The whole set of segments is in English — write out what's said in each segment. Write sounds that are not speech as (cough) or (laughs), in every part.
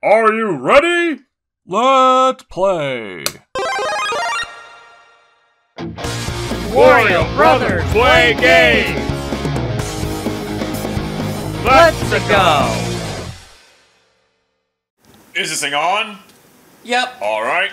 Are you ready? Let's play. Wario Brothers play games. Let's go. Is this thing on? Yep. Alright.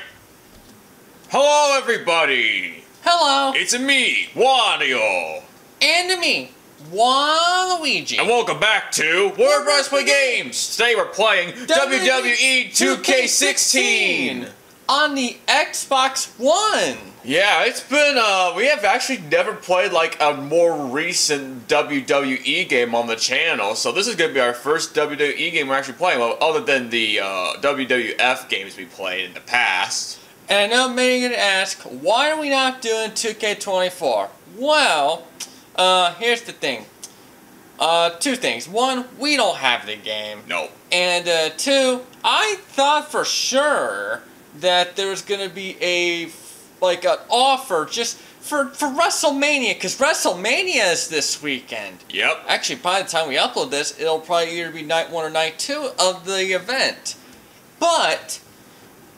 Hello, everybody! Hello. It's me, Wario! And me, Waluigi. And welcome back to Word Play Games! Today we're playing WWE 2K16! on the Xbox One. Yeah, it's been, uh, we have actually never played like a more recent WWE game on the channel, so this is gonna be our first WWE game we're actually playing, well, other than the, uh, WWF games we played in the past. And I know many are gonna ask, why are we not doing 2K24? Well, uh, here's the thing. Uh, two things. One, we don't have the game. No. And uh, two, I thought for sure that there was gonna be a like an offer just for for WrestleMania because WrestleMania is this weekend. Yep. Actually, by the time we upload this, it'll probably either be night one or night two of the event. But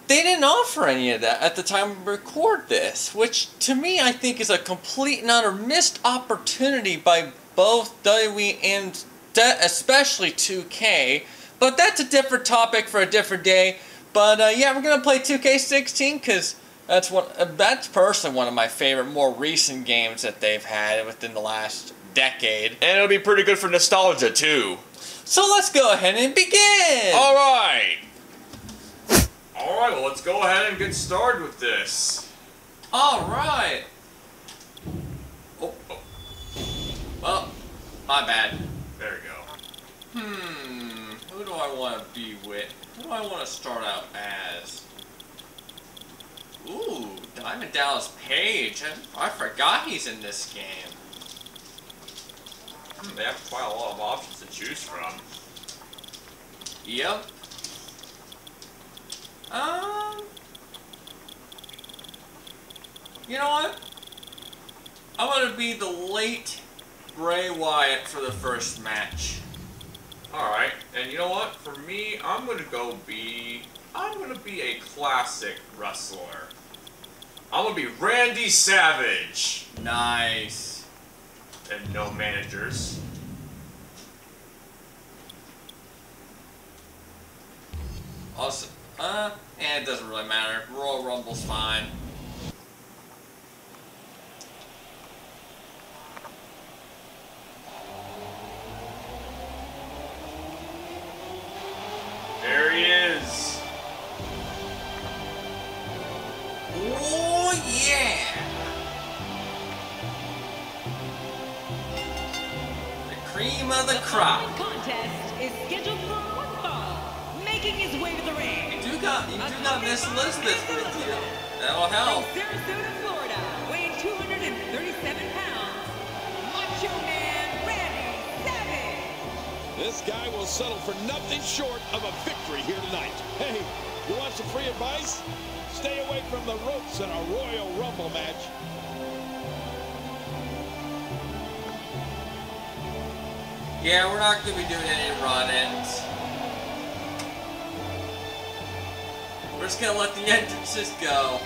they didn't offer any of that at the time we record this, which to me I think is a complete and utter missed opportunity by both WWE and especially 2K. But that's a different topic for a different day. But uh, yeah, we're gonna play 2K16 because that's one. Uh, that's personally one of my favorite, more recent games that they've had within the last decade. And it'll be pretty good for nostalgia, too. So let's go ahead and begin. Alright! Alright, well, let's go ahead and get started with this. All right. Oh, oh. Well, my bad. There we go. Hmm. Who do I want to be with? Who do I want to start out as? Ooh, Diamond Dallas Page. I, I forgot he's in this game. Hmm, They have quite a lot of options to choose from. Yep. Um. You know what? I'm gonna be the late Bray Wyatt for the first match. Alright, and you know what? For me, I'm gonna go be... I'm gonna be a classic wrestler. I'm gonna be Randy Savage. Nice. And no managers. Awesome. Uh, eh, it doesn't really matter. Royal Rumble's fine. You do got Miss with you. That'll help. From Sarasota, Florida, weighing 237 pounds, Macho Man Randy Savage. This guy will settle for nothing short of a victory here tonight. Hey, you want some free advice? Stay away from the ropes in a Royal Rumble match. Yeah, we're not gonna be doing any run-ins. Just gonna let the entrances go.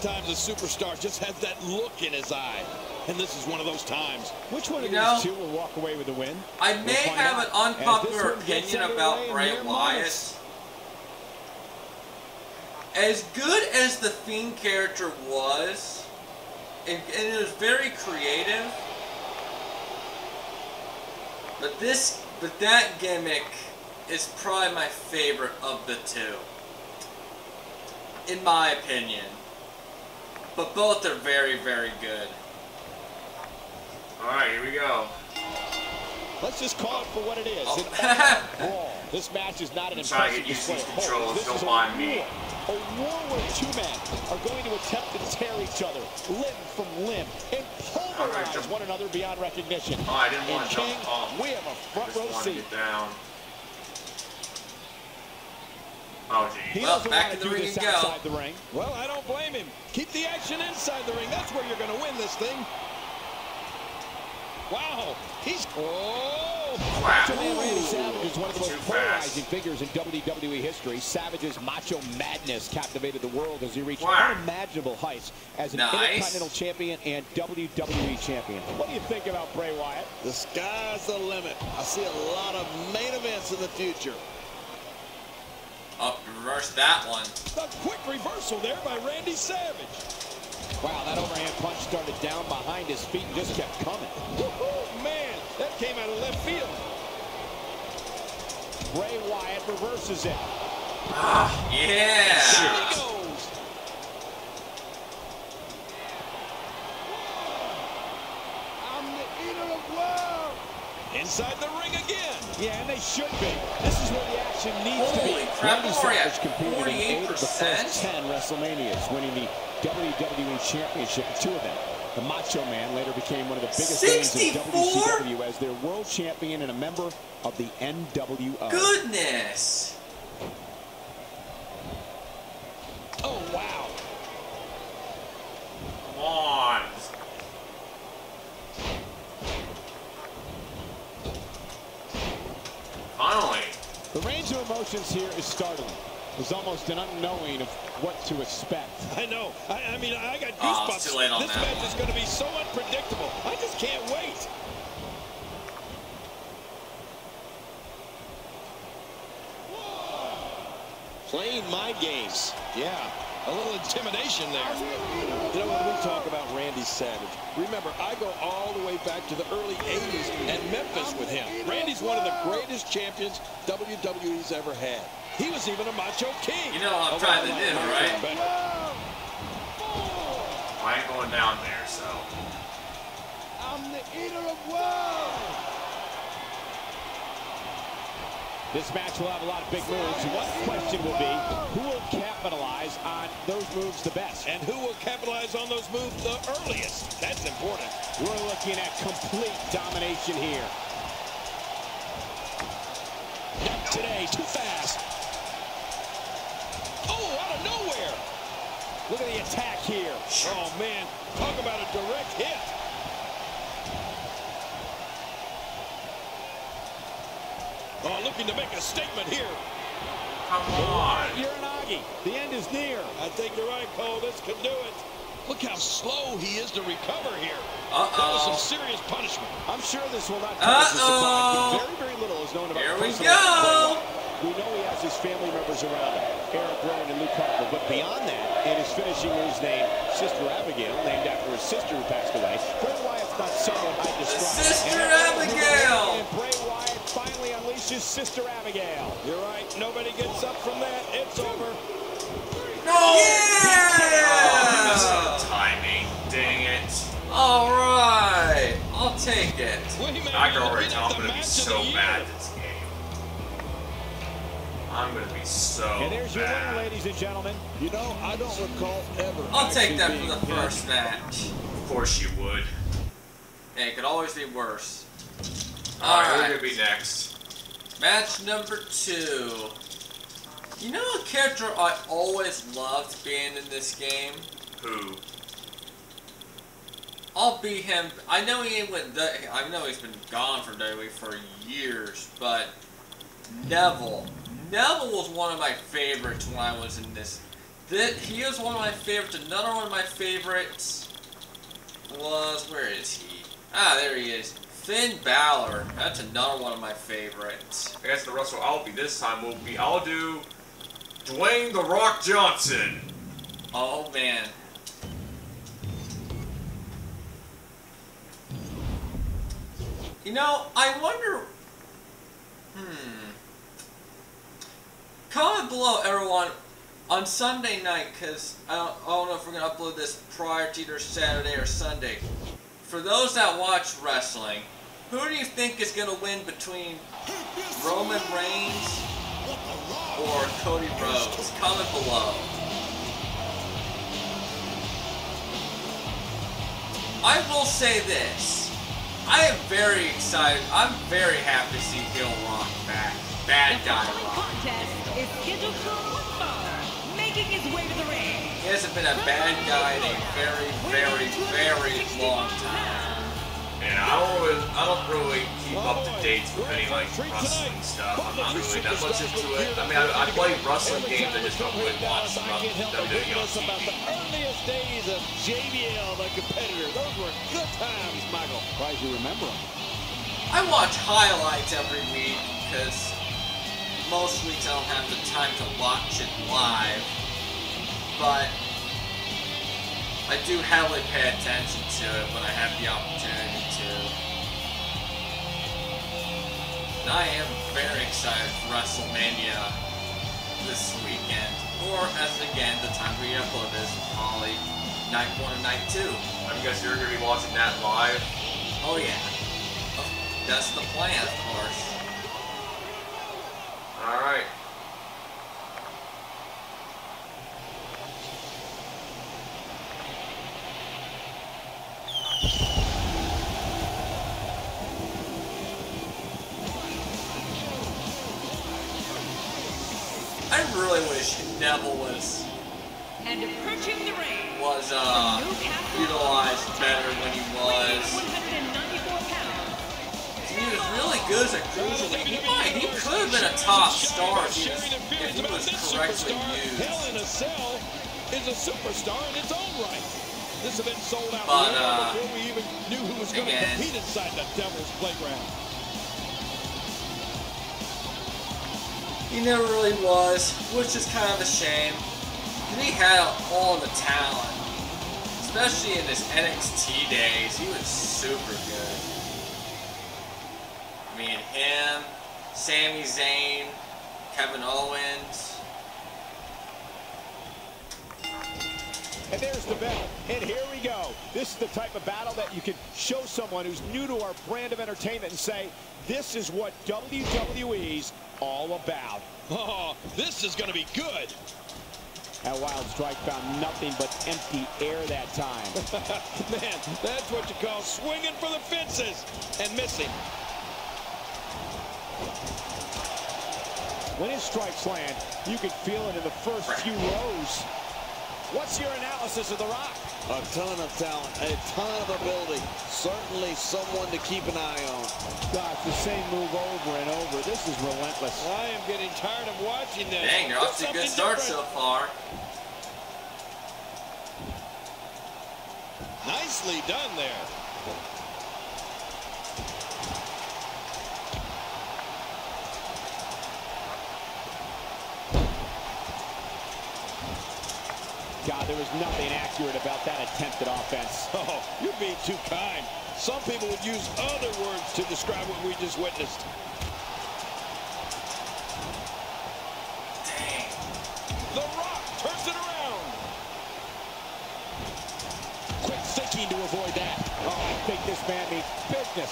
Sometimes a superstar just has that look in his eye. And this is one of those times. Which one of You know, these two will walk away with the win? I We'll may have out an unpopular opinion about Bray Wyatt. As good as the Fiend character was, and, and it was very creative, but this, but that gimmick is probably my favorite of the two, in my opinion. But both are very, very good. Alright, here we go. Let's just call it for what it is. Oh. (laughs) This match is not an I'm trying to impressive get used to display these of controls. This don't is a mind me. war. A war where two men are going to attempt to tear each other limb from limb and pulverize jump. one another beyond recognition. Oh, I didn't In want to jump King, off. we have a front row seat. get down. Oh, He geez. Well, doesn't back want in to the do ring this you go. outside the ring. Well, I don't blame him. Keep the action inside the ring. That's where you're going to win this thing. Wow. He's... Oh! Macho Wow. Man Randy Savage is one of the most Too fast. polarizing figures in WWE history. Savage's macho madness captivated the world as he reached Wow. unimaginable heights as an Nice. Intercontinental Champion and WWE Champion. What do you think about Bray Wyatt? The sky's the limit. I see a lot of main events in the future. Up, reverse that one. A quick reversal there by Randy Savage. Wow, that overhand punch started down behind his feet and just kept coming. Woohoo, man, that came out of left field. Bray Wyatt reverses it. Ah, yeah. There he goes. I'm the eater of world. Inside the ring again. Yeah, and they should be. This is where the action needs to be. Holy crap, Randy we're Savage competed in eight of the 48%. first 10 WrestleManias, winning the WWE Championship in two of them. The Macho Man later became one of the biggest names in 64? WCW as their world champion and a member of the NWO. Goodness. Oh, wow. Come on. Finally. The range of emotions here is startling. There's almost an unknowing of what to expect. (laughs) I know. I, I mean, I got Oh, goosebumps. it's too late on this match one. is going to be so unpredictable. I just can't wait. Playing my games. Yeah, a little intimidation there. You know, when we talk about Randy Savage, remember, I go all the way back to the early 80s and Memphis with him. Randy's one of the greatest champions WWE's ever had. He was even a Macho King. You know what I'm Although trying to I like do, Macho right? better. I ain't going down there, so. I'm the eater of world. This match will have a lot of big moves. One question will be, who will capitalize on those moves the best? And who will capitalize on those moves the earliest? That's important. We're looking at complete domination here. Not today, too fast. Oh, out of nowhere. Look at the attack here. Oh, man. Talk about a direct hit. Oh, looking to make a statement here. Come on. Uranage, the end is near. I think you're right, Cole. This could do it. Look how slow he is to recover here. That was some serious punishment. I'm sure this will not come as a surprise, but very, very little is known about Here the we personal life of Bray go. We know he has his family members around him, Eric Rowan and Luke Harper, but beyond that, in his finishing moves named Sister Abigail, named after his sister who passed away, Bray Wyatt's not someone I describe. Sister And that's what we're Abigail. Doing, And Bray Wyatt finally unleashes Sister Abigail. You're right. Nobody gets up from that. It's over. No! Oh, yeah! Oh, Timing. Dang it. All right. I'll take it. We may I be can already looking tell at I'm gonna be so the year. bad at this game. I'm gonna be so And there's your winner, bad. ladies and gentlemen. You know, I don't recall ever. I'll take that for the pinned. first match. Of course you would. Hey, it could always be worse. Alright, All who's right. gonna be next? Match number two. You know a character I always loved being in this game? Who? I'll be him. I know he went. I know he's been gone from WWE for years, but Neville. Neville was one of my favorites when I was in this That he was one of my favorites. Another one of my favorites was where is he? Ah, there he is. Finn Balor. That's another one of my favorites. I guess the Russell I'll be this time will be I'll do Dwayne the Rock Johnson. Oh man. You know, I wonder. Hmm. Comment below, everyone, on Sunday night, because I don't, I don't know if we're going to upload this prior to either Saturday or Sunday. For those that watch wrestling, who do you think is going to win between Roman Reigns or Cody Rhodes? Comment below. I will say this. I am very excited. I'm very happy to see Heel Rock back. Bad guy Rock. contest is scheduled for one fall, making his way to the ring. He hasn't been a bad guy in a very, very, very long time. And I don't really, I don't really keep up to date with any like wrestling stuff. I'm not really that much into it. I mean, I, I play wrestling games. I just don't really watch I can't help but WWE on reminisce about the earliest days of JBL, the competitor. Those were good times, Michael. Surprised you remember them. I watch highlights every week because most weeks I don't have the time to watch it live. But I do heavily pay attention to it when I have the opportunity I am very excited for WrestleMania this weekend. Or as again, the time we upload this, probably night one and night two. I guess you're gonna be watching that live. Oh yeah. That's the plan, of course. All wish Neville was And approaching the ring. was uh from Newcastle, utilized better when he was. 194 pounds. He was really good as a cruiserweight. He might, he could have been a top star if he was, if he was correctly Hell used. in a Cell is a superstar in its own right. This event sold out But, long uh, before we even knew who was going to compete inside the Devil's Playground. He never really was, which is kind of a shame. He had all the talent, especially in his NXT days. He was super good. I mean, him, Sami Zayn, Kevin Owens. And there's the bell. And here we go. This is the type of battle that you can show someone who's new to our brand of entertainment and say, this is what WWE's all about. Oh, this is going to be good. That wild strike found nothing but empty air that time. (laughs) Man, that's what you call swinging for the fences and missing. When his strikes land, you can feel it in the first few rows. What's your analysis of The Rock? A ton of talent, a ton of ability. Certainly someone to keep an eye on. Gosh, the same move over and over. This is relentless. I am getting tired of watching this. Dang, you're off to a good something start so far. Nicely done there. God, there was nothing accurate about that attempted offense. (laughs) Oh, you're being too kind. Some people would use other words to describe what we just witnessed. The Rock turns it around. Quick thinking to avoid that. Oh, I think this man means business.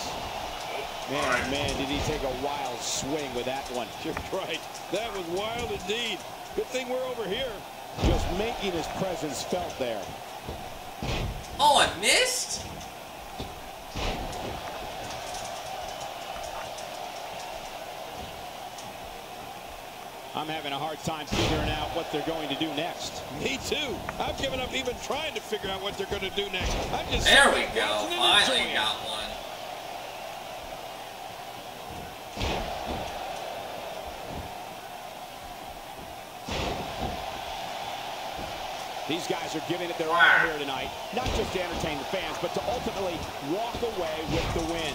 Man, right. man, did he take a wild swing with that one. (laughs) You're right. That was wild indeed. Good thing we're over here. Just making his presence felt there. Oh, I missed? I'm having a hard time figuring out what they're going to do next. Me too. I've given up even trying to figure out what they're going to do next. I'm just There we go. Finally got one. These guys are giving it their all here tonight, not just to entertain the fans, but to ultimately walk away with the win.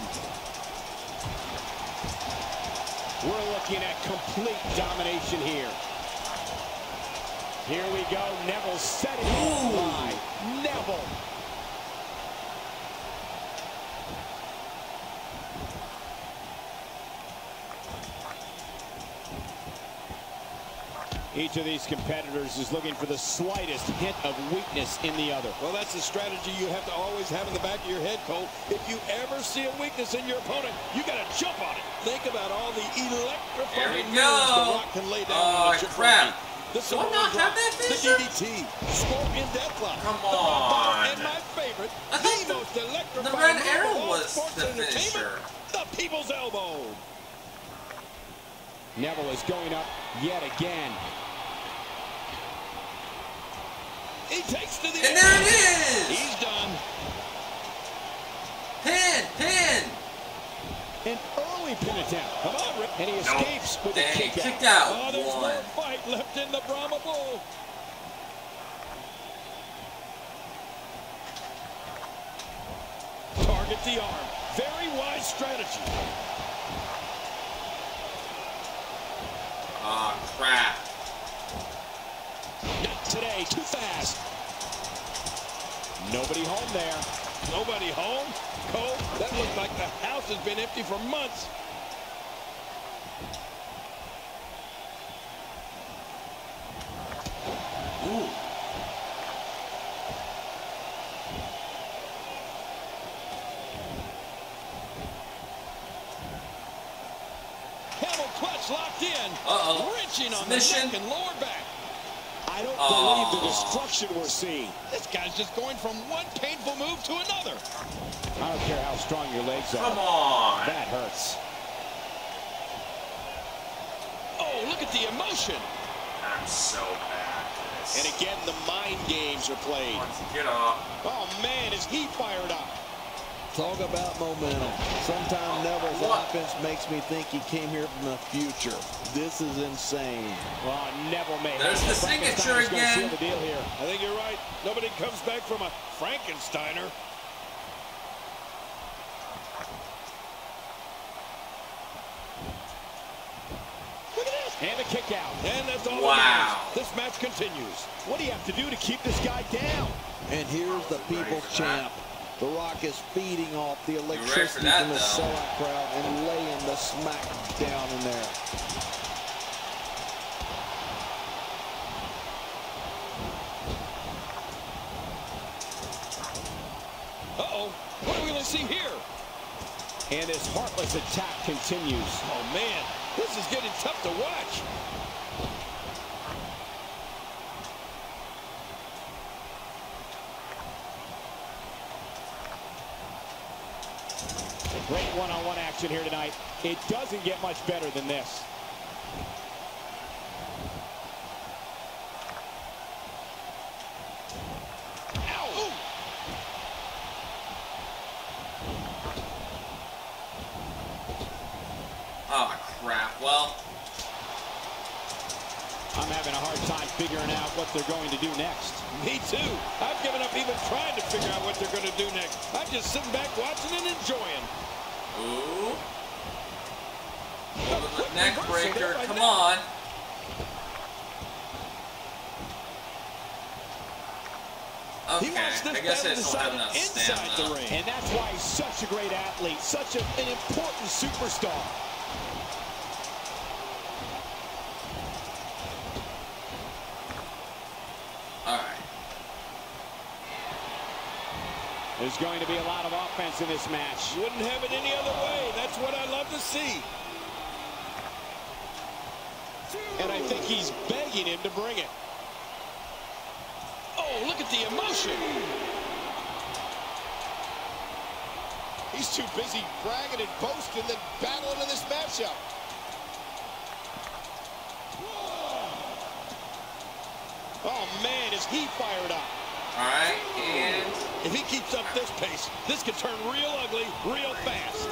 We're looking at complete domination here. Here we go. Neville setting it high. Neville. Each of these competitors is looking for the slightest hint of weakness in the other. Well, that's the strategy you have to always have in the back of your head, Cole. If you ever see a weakness in your opponent, you got to jump on it. Think about all the electrifying moves The go. Rock can lay down Oh, on a chip crap. The Do I not have drop, that the finisher? DDT, Scorpion Deathlock. Come on. And my favorite, I thought the the- most electrifying the red arrow was the finisher. The People's Elbow. Neville is going up yet again. He takes to the And there it is! He's done. Pin! Pin! An early pin attempt. Come on, Rick. And he Nope. escapes with a Dang, kick out. kicked out. Oh, there's One. more fight left in the Brahma Bull. Target the arm. Very wise strategy. Oh, crap. Not today. Too fast. Nobody home there. Nobody home. Cole, that looks like the house has been empty for months. Ooh. Camel clutch locked in. Uh-oh. Wrenching on Submission. the neck and lower back. I don't Oh. believe the destruction we're seeing. This guy's just going from one painful move to another. I don't care how strong your legs are. Come on. That hurts. Oh, look at the emotion. I'm so bad at this. And again, the mind games are played. Once you get off. Oh, man, is he fired up. Talk about momentum. Sometimes Neville's What? offense makes me think he came here from the future. This is insane. Well, Neville may There's have the signature again. the deal here. I think you're right. Nobody comes back from a Frankensteiner. Look at this. And a kick out. And that's all Wow. that matters. This match continues. What do you have to do to keep this guy down? And here's the people's for that? champ. The Rock is feeding off the electricity that, from the though. sellout crowd and laying the smack down in there. Uh-oh. What are we going to see here? And his heartless attack continues. Oh, man. This is getting tough to watch. Great one-on-one action here tonight. It doesn't get much better than this. Oh, crap. Well, I'm having a hard time figuring out what they're going to do next. Me too. I've given up even trying to figure out what they're going to do next. I'm just sitting back watching and enjoying. ooh. Ultimate neck breaker. Come on. He Okay, wants this I guess I battle just don't have decided enough inside the ring. And that's why he's such a great athlete, such a, an important superstar. Alright. There's going to be a lot of offense in this match. Wouldn't have it any other way. That's what I love to see. And I think he's begging him to bring it. Oh, look at the emotion. He's too busy bragging and boasting than battling in this matchup. Oh, man, is he fired up. Alright, and If he keeps up this pace, this could turn real ugly real fast.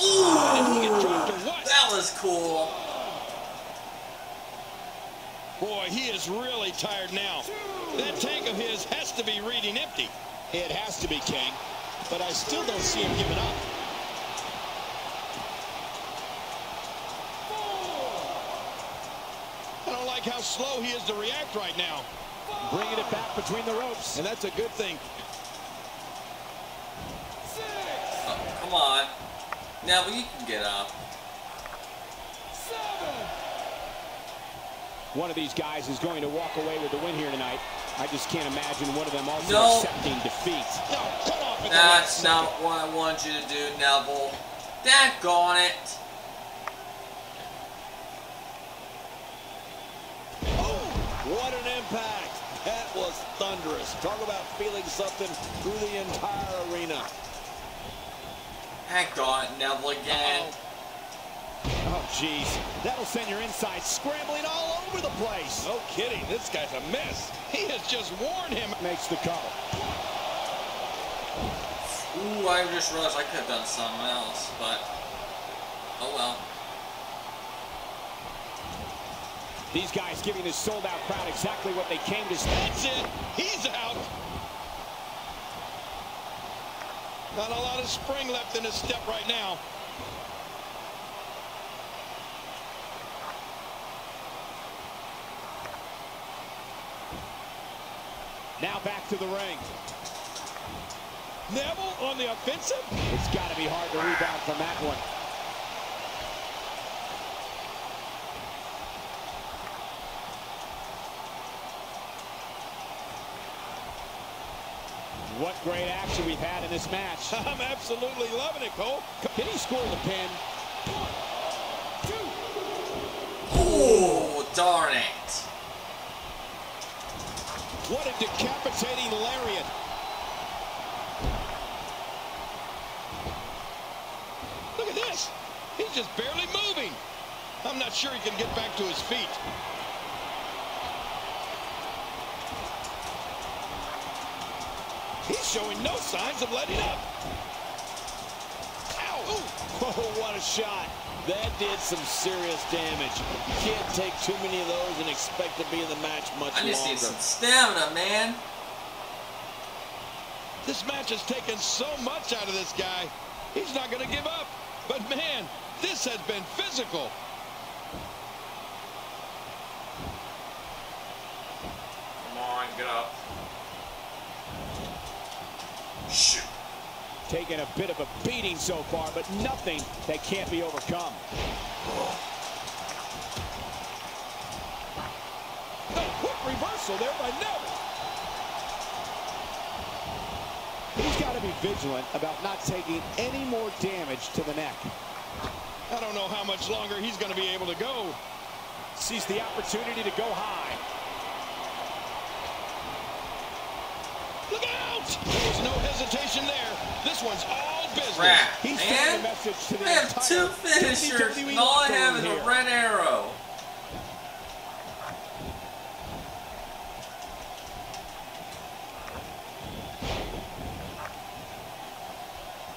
Ooh! And if he gets dropped to what? That was cool. Boy, he is really tired now. That tank of his has to be reading empty. It has to be, King. But I still don't see him giving up. I don't like how slow he is to react right now. Bringing it back between the ropes. And that's a good thing. Oh, come on. Now you can get up. One of these guys is going to walk away with the win here tonight. I just can't imagine one of them also No. accepting defeat. No, cut off That's not second. what I want you to do, Neville. Daggone it. What an impact. That was thunderous. Talk about feeling something through the entire arena. Daggone on, Neville again. Oh, oh jeez. That'll send your insides scrambling all over the place. No kidding. This guy's a mess. He has just warned him. Makes the cover. Ooh, I just realized I could have done something else, but oh well. These guys giving this sold-out crowd exactly what they came to see. That's it. He's out. Not a lot of spring left in his step right now. Now back to the ring. Neville on the offensive. It's got to be hard to rebound from that one. What great action we've had in this match. (laughs) I'm absolutely loving it, Cole. Can he score the pin? Oh, darn it. What a decapitating lariat. Look at this. He's just barely moving. I'm not sure he can get back to his feet. He's showing no signs of letting up. Ow! Ooh. Oh, (laughs) what a shot. That did some serious damage. You can't take too many of those and expect to be in the match much I just need longer. some stamina, man. This match has taken so much out of this guy. He's not going to give up. But man, this has been physical. Come on, get up. Shoot. Taking a bit of a beating so far, but nothing that can't be overcome. A quick reversal there by Neville. He's got to be vigilant about not taking any more damage to the neck. I don't know how much longer he's going to be able to go. Sees the opportunity to go high. Look out! There was no hesitation there. This one's all business. Crap, He's man. I have two finishers, and all I have is a red arrow.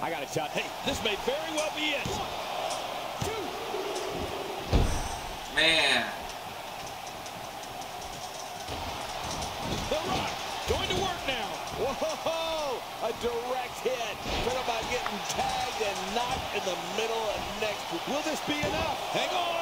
I got a tell Hey, this may very well be it. Man. The Rock going to work now. Whoa! A direct hit. Talk about getting tagged and knocked in the middle and next. Will this be enough? Hang on.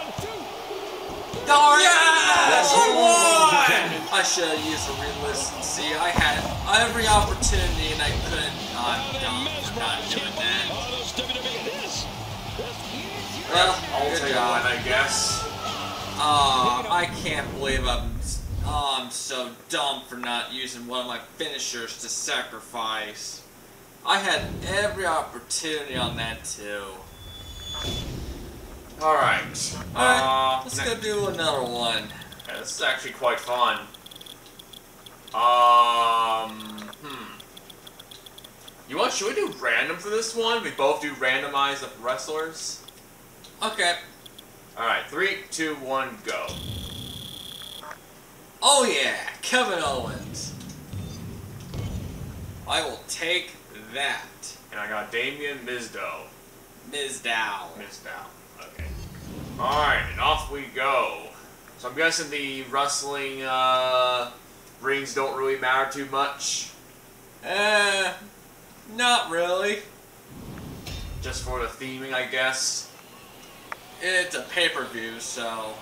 Darn it! Yes! I! I should have used a re-listen. See, I had every opportunity and I couldn't. I'm How they dumb for not doing oh, that. Oh, those WWE. This. Well, I'll take one, I guess. Oh, I can't believe I'm. Oh, I'm so dumb for not using one of my finishers to sacrifice. I had every opportunity on that too. Alright. Alright, Uh, let's go do another one. Yeah, this is actually quite fun. Um, hmm. You want? Should we do random for this one? We both do randomize the wrestlers. Okay. All right, three, two, one, go. Oh yeah, Kevin Owens. I will take that. And I got Damien Mizdow. Ms. Dow. Mizdow. Okay. Alright, and off we go. So I'm guessing the wrestling uh, rings don't really matter too much. Eh, not really. Just for the theming, I guess. It's a pay-per-view, so...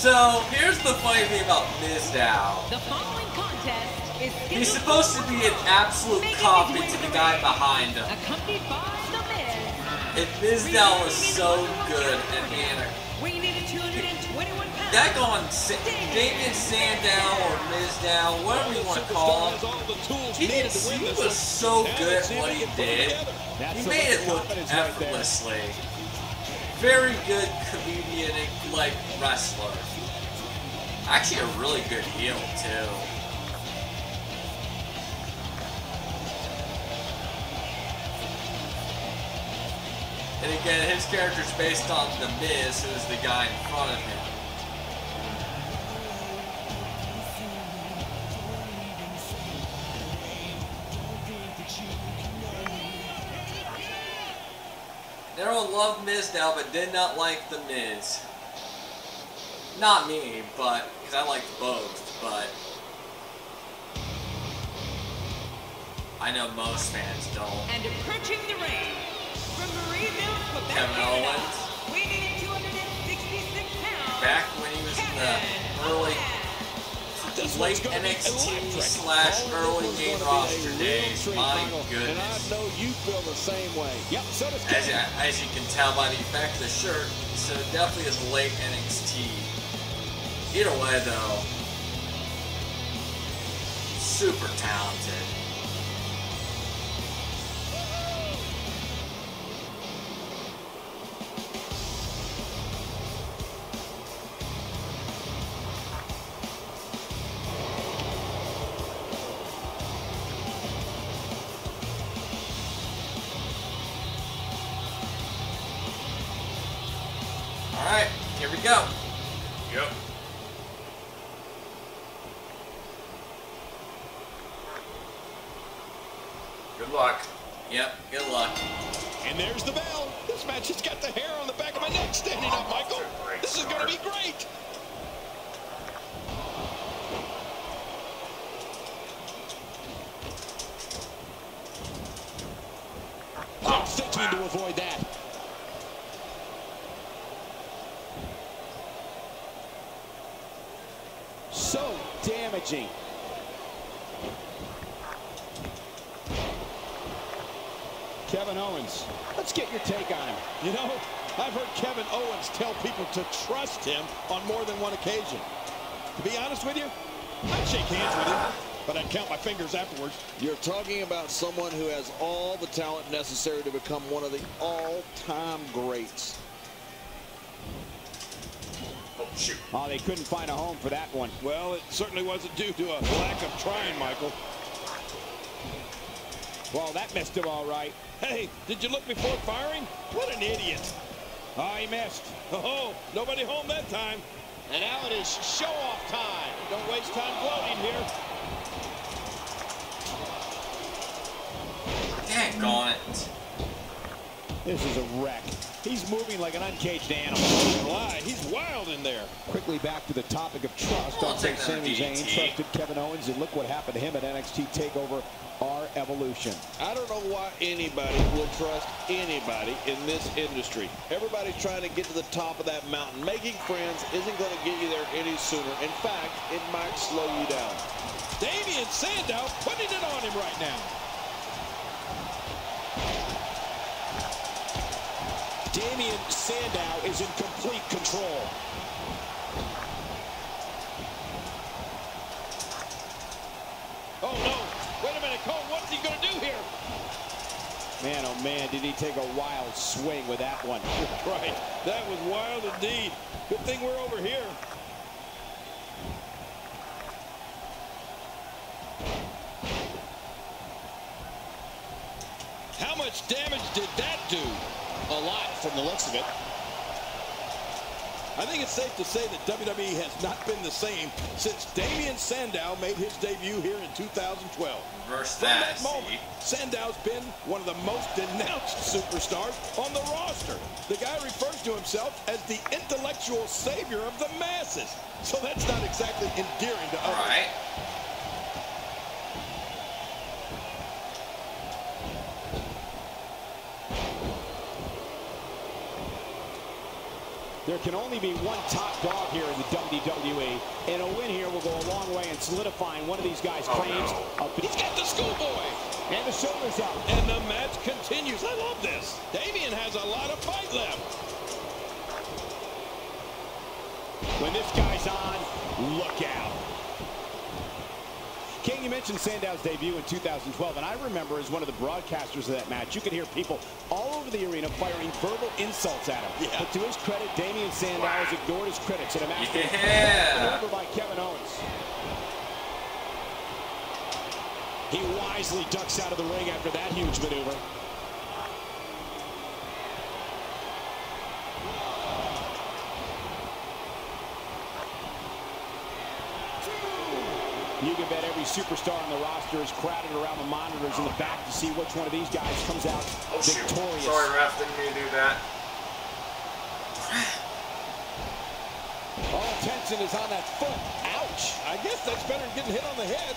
So, here's the funny thing about Mizdow. The following contest is He's supposed to be an absolute copy to the guy behind him. Accompanied by The Miz. And Mizdow was so good at being a Weighing in at 221 pounds. That on Sa- Damien Sandow or Mizdow, whatever you want to call him, he, he was so good at what he did. He made it look effortlessly. Very good comedic like wrestler. Actually, a really good heel too. And again, his character's based on The Miz, who's the guy in front of him. Loved Miz now, but did not like The Miz. Not me, but, because I liked both, but... I know most fans don't. And approaching the ring from Marieville, Quebec, Kevin Owens. weighing 266 pounds. Back when he was in the early, late NXT slash early main roster days, my And I know you feel the same way. Yep, so does As, as you can tell by the effect of the shirt, so definitely is late NXT. Either way, though, super talented. To trust him on more than one occasion. To be honest with you, I'd shake hands with him, but I'd count my fingers afterwards. You're talking about someone who has all the talent necessary to become one of the all-time greats. Oh, shoot. Oh, they couldn't find a home for that one. Well, it certainly wasn't due to a lack of trying, Michael. Well, that missed him all right. Hey, did you look before firing? What an idiot. Oh, he missed. Oh, nobody home that time. And now it is show-off time. Don't waste time gloating here. Dang it. This is a wreck. He's moving like an uncaged animal. He's wild in there. Quickly back to the topic of trust. Well, I'll say take that Sami Zayn trusted Kevin Owens, and look what happened to him at NXT TakeOver R Evolution. I don't know why anybody will trust anybody in this industry. Everybody's trying to get to the top of that mountain. Making friends isn't going to get you there any sooner. In fact, it might slow you down. Damien Sandow putting it on him right now. Damien Sandow is in complete control. Oh, no. Wait a minute, Cole. What's he going to do here? Man, oh man, did he take a wild swing with that one. (laughs) Right. That was wild indeed. Good thing we're over here. How much damage did that do? A lot from the looks of it. I think it's safe to say that WWE has not been the same since Damien Sandow made his debut here in 2012. Reverse From that, that moment. Sandow's been one of the most denounced superstars on the roster. The guy refers to himself as the intellectual savior of the masses. So that's not exactly endearing to All others. right. There can only be one top dog here in the WWE, and a win here will go a long way in solidifying one of these guys' Oh, claims. no. of- He's got the schoolboy. And the shoulders up. And the match continues. I love this. Damien has a lot of fight left. When this guy's on, look out. King, you mentioned Sandow's debut in 2012, and I remember as one of the broadcasters of that match, you could hear people all over the arena firing verbal insults at him. Yeah. But to his credit, Damien Sandow has ignored his critics in a match that Yeah. over by Kevin Owens. He wisely ducks out of the ring after that huge maneuver. You can bet every superstar on the roster is crowded around the monitors in the back to see which one of these guys comes out Oh, shoot. victorious. Sorry, ref. Didn't mean to do that. All tension is on that foot. Ouch. I guess that's better than getting hit on the head.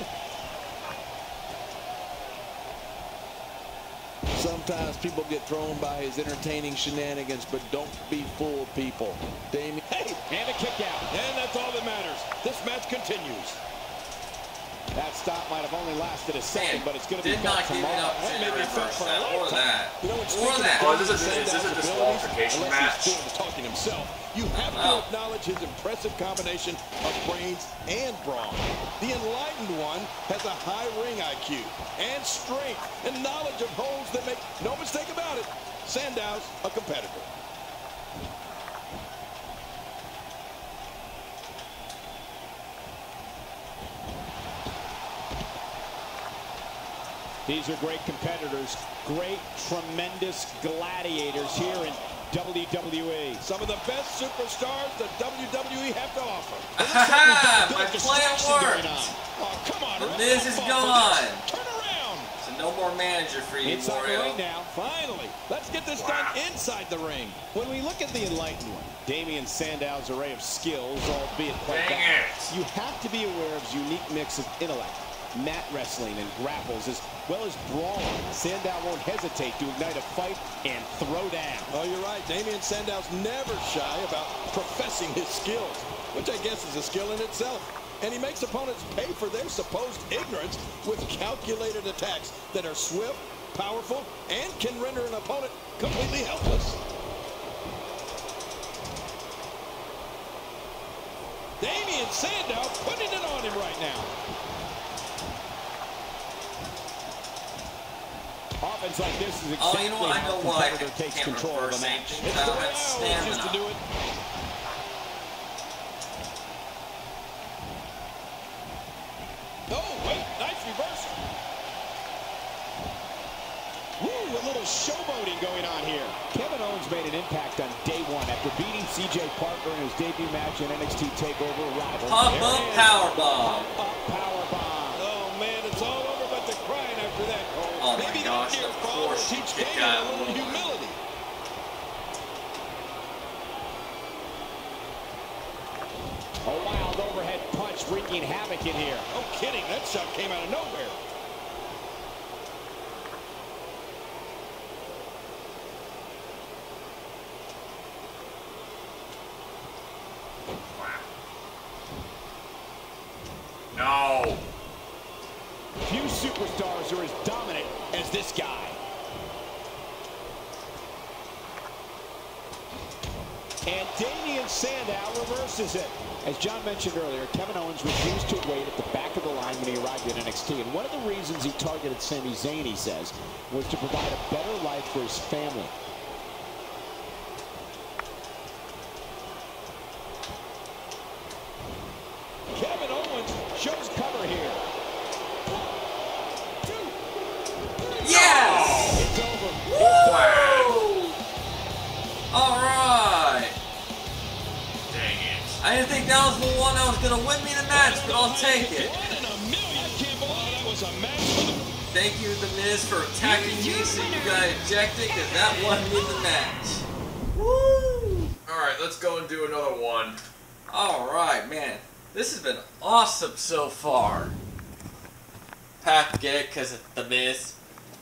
Sometimes people get thrown by his entertaining shenanigans, but don't be fooled, people. Damien. Hey, And a kick out. and that's all that matters. This match continues. Stop might have only lasted a second, Man, but it's going to be felt not give it tomorrow. up to felt for a or that. You know, when Or that. Oh, is this a- Damien is this a disqualification match? He's doing talking himself, you have to acknowledge his impressive combination of brains and brawn. The enlightened one has a high ring IQ and strength and knowledge of holds that make no mistake about it. Sandow's a competitor. These are great competitors, great, tremendous gladiators here in WWE. Some of the best superstars the WWE have to offer. Ha Bit My of plan distraction going worked. on. Oh, come on, The Miz is fall for gone. Turn around. So no more manager for you, Inside the Mario. ring now. Finally, let's get this done inside the ring. When we look at the enlightened one, Damien Sandow's array of skills, albeit quite Dang vast, it. you have to be aware of his unique mix of intellect, mat wrestling, and grapples, as well as brawling. Sandow won't hesitate to ignite a fight and throw down. Oh, you're right. Damien Sandow's never shy about professing his skills, which I guess is a skill in itself. And he makes opponents pay for their supposed ignorance with calculated attacks that are swift, powerful, and can render an opponent completely helpless. Damien Sandow putting it on him right now. Offense like this is Oh, you know what? I know why I takes control of a match. It's I the don't way have I always used to do it. Oh, wait, nice reversal. Woo, a little showboating going on here. Kevin Owens made an impact on day one after beating CJ Parker in his debut match in NXT TakeOver Rival. Pop up powerbomb. Up powerbomb. Oh, man, it's all over but the crying after that. My Maybe gosh, that near of course you teach kick Damien out a little humility. A wild overhead punch wreaking havoc in here. No kidding, that shot came out of nowhere. No. Few superstars are as dominant as this guy. And Damien Sandow reverses it. As John mentioned earlier, Kevin Owens refused to wait at the back of the line when he arrived in NXT. And one of the reasons he targeted Sami Zayn, he says, was to provide a better life for his family. Got ejected, because that one me the match. Woo! Alright, let's go and do another one. Alright, man. This has been awesome so far. Pack, get it, because of The Miz.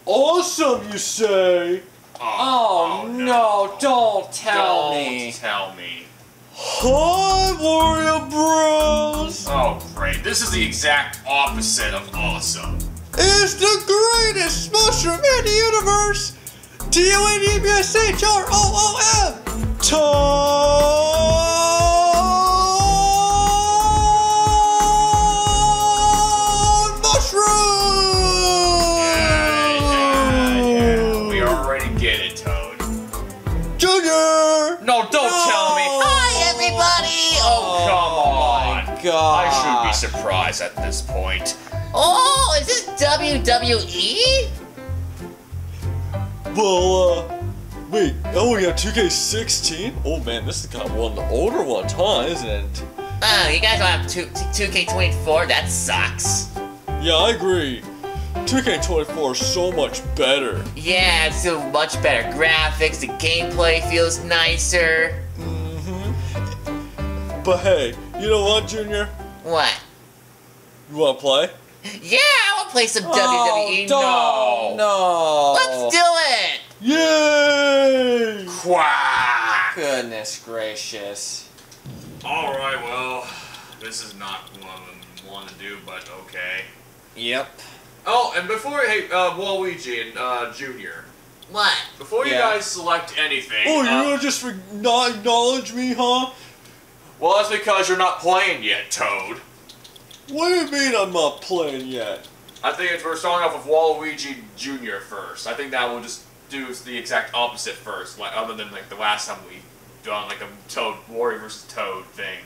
Awesome, you say? Oh, oh, oh no, don't tell me! Don't tell me. Hi, Wario Bros! Oh, great. This is the exact opposite of awesome. It's the greatest mushroom in the universe! T-O-N-E-B-S-H-R-O-O-M! Ton Mushroom! We already get it, Toad. Junior! No, don't tell me. Hi, everybody! Oh, oh come on. God. I shouldn't be surprised at this point. Oh, is this WWE? Well, uh, wait, oh, we got 2K16? Oh man, this is kind of one of the older ones, huh, isn't it? Oh, you guys don't have 2, 2K24? That sucks. Yeah, I agree. 2K24 is so much better. Yeah, it's so much better graphics, the gameplay feels nicer. Mm-hmm. But hey, you know what, Junior? What? You wanna play? Yeah, I want to play some WWE. No, no. Let's do it! Yay! Quack! Goodness gracious. Alright, well, this is not what I want to do, but okay. Yep. Oh, and before, hey, uh, Waluigi and uh, Junior, What? before you guys select anything, Oh, uh, you're gonna just re- not acknowledge me, huh? well, that's because you're not playing yet, Toad. What do you mean I'm not playing yet? I think if we're starting off with Waluigi Junior first, I think that will just do the exact opposite first, like other than like the last time we done like a Toad Warrior versus Toad thing.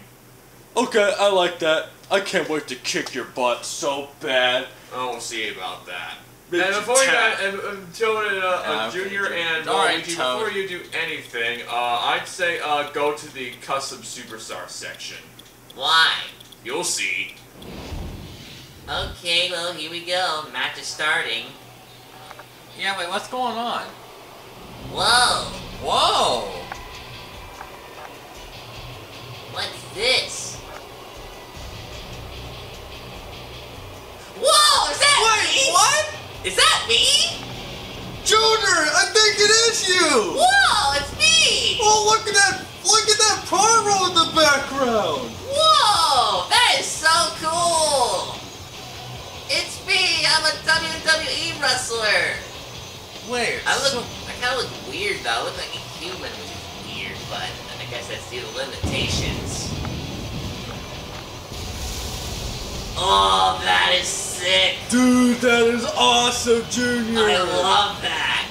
Okay, I like that. I can't wait to kick your butt so bad. Oh, we'll see about that. Bitch, and before you tap. guys, and, and Toad and uh, uh, Ah, okay, Junior Junior. and Alright, Waluigi, Toad. before you do anything, uh, I'd say uh, go to the custom superstar section. Why? You'll see. Okay, well, here we go. Match is starting. Yeah, wait, what's going on? Whoa! Whoa! What's this? Whoa! Is that me? what? Is that me? Junior, I think it is you! Whoa! It's me! Oh, look at that! Look at that pyro in the background! Whoa! That is so cool! It's me! I'm a WWE wrestler! Where? I look, I kind of look weird though. I look like a human, which is weird, but I guess that's due to Oh, that is sick! Dude, that is awesome, Junior! I love that!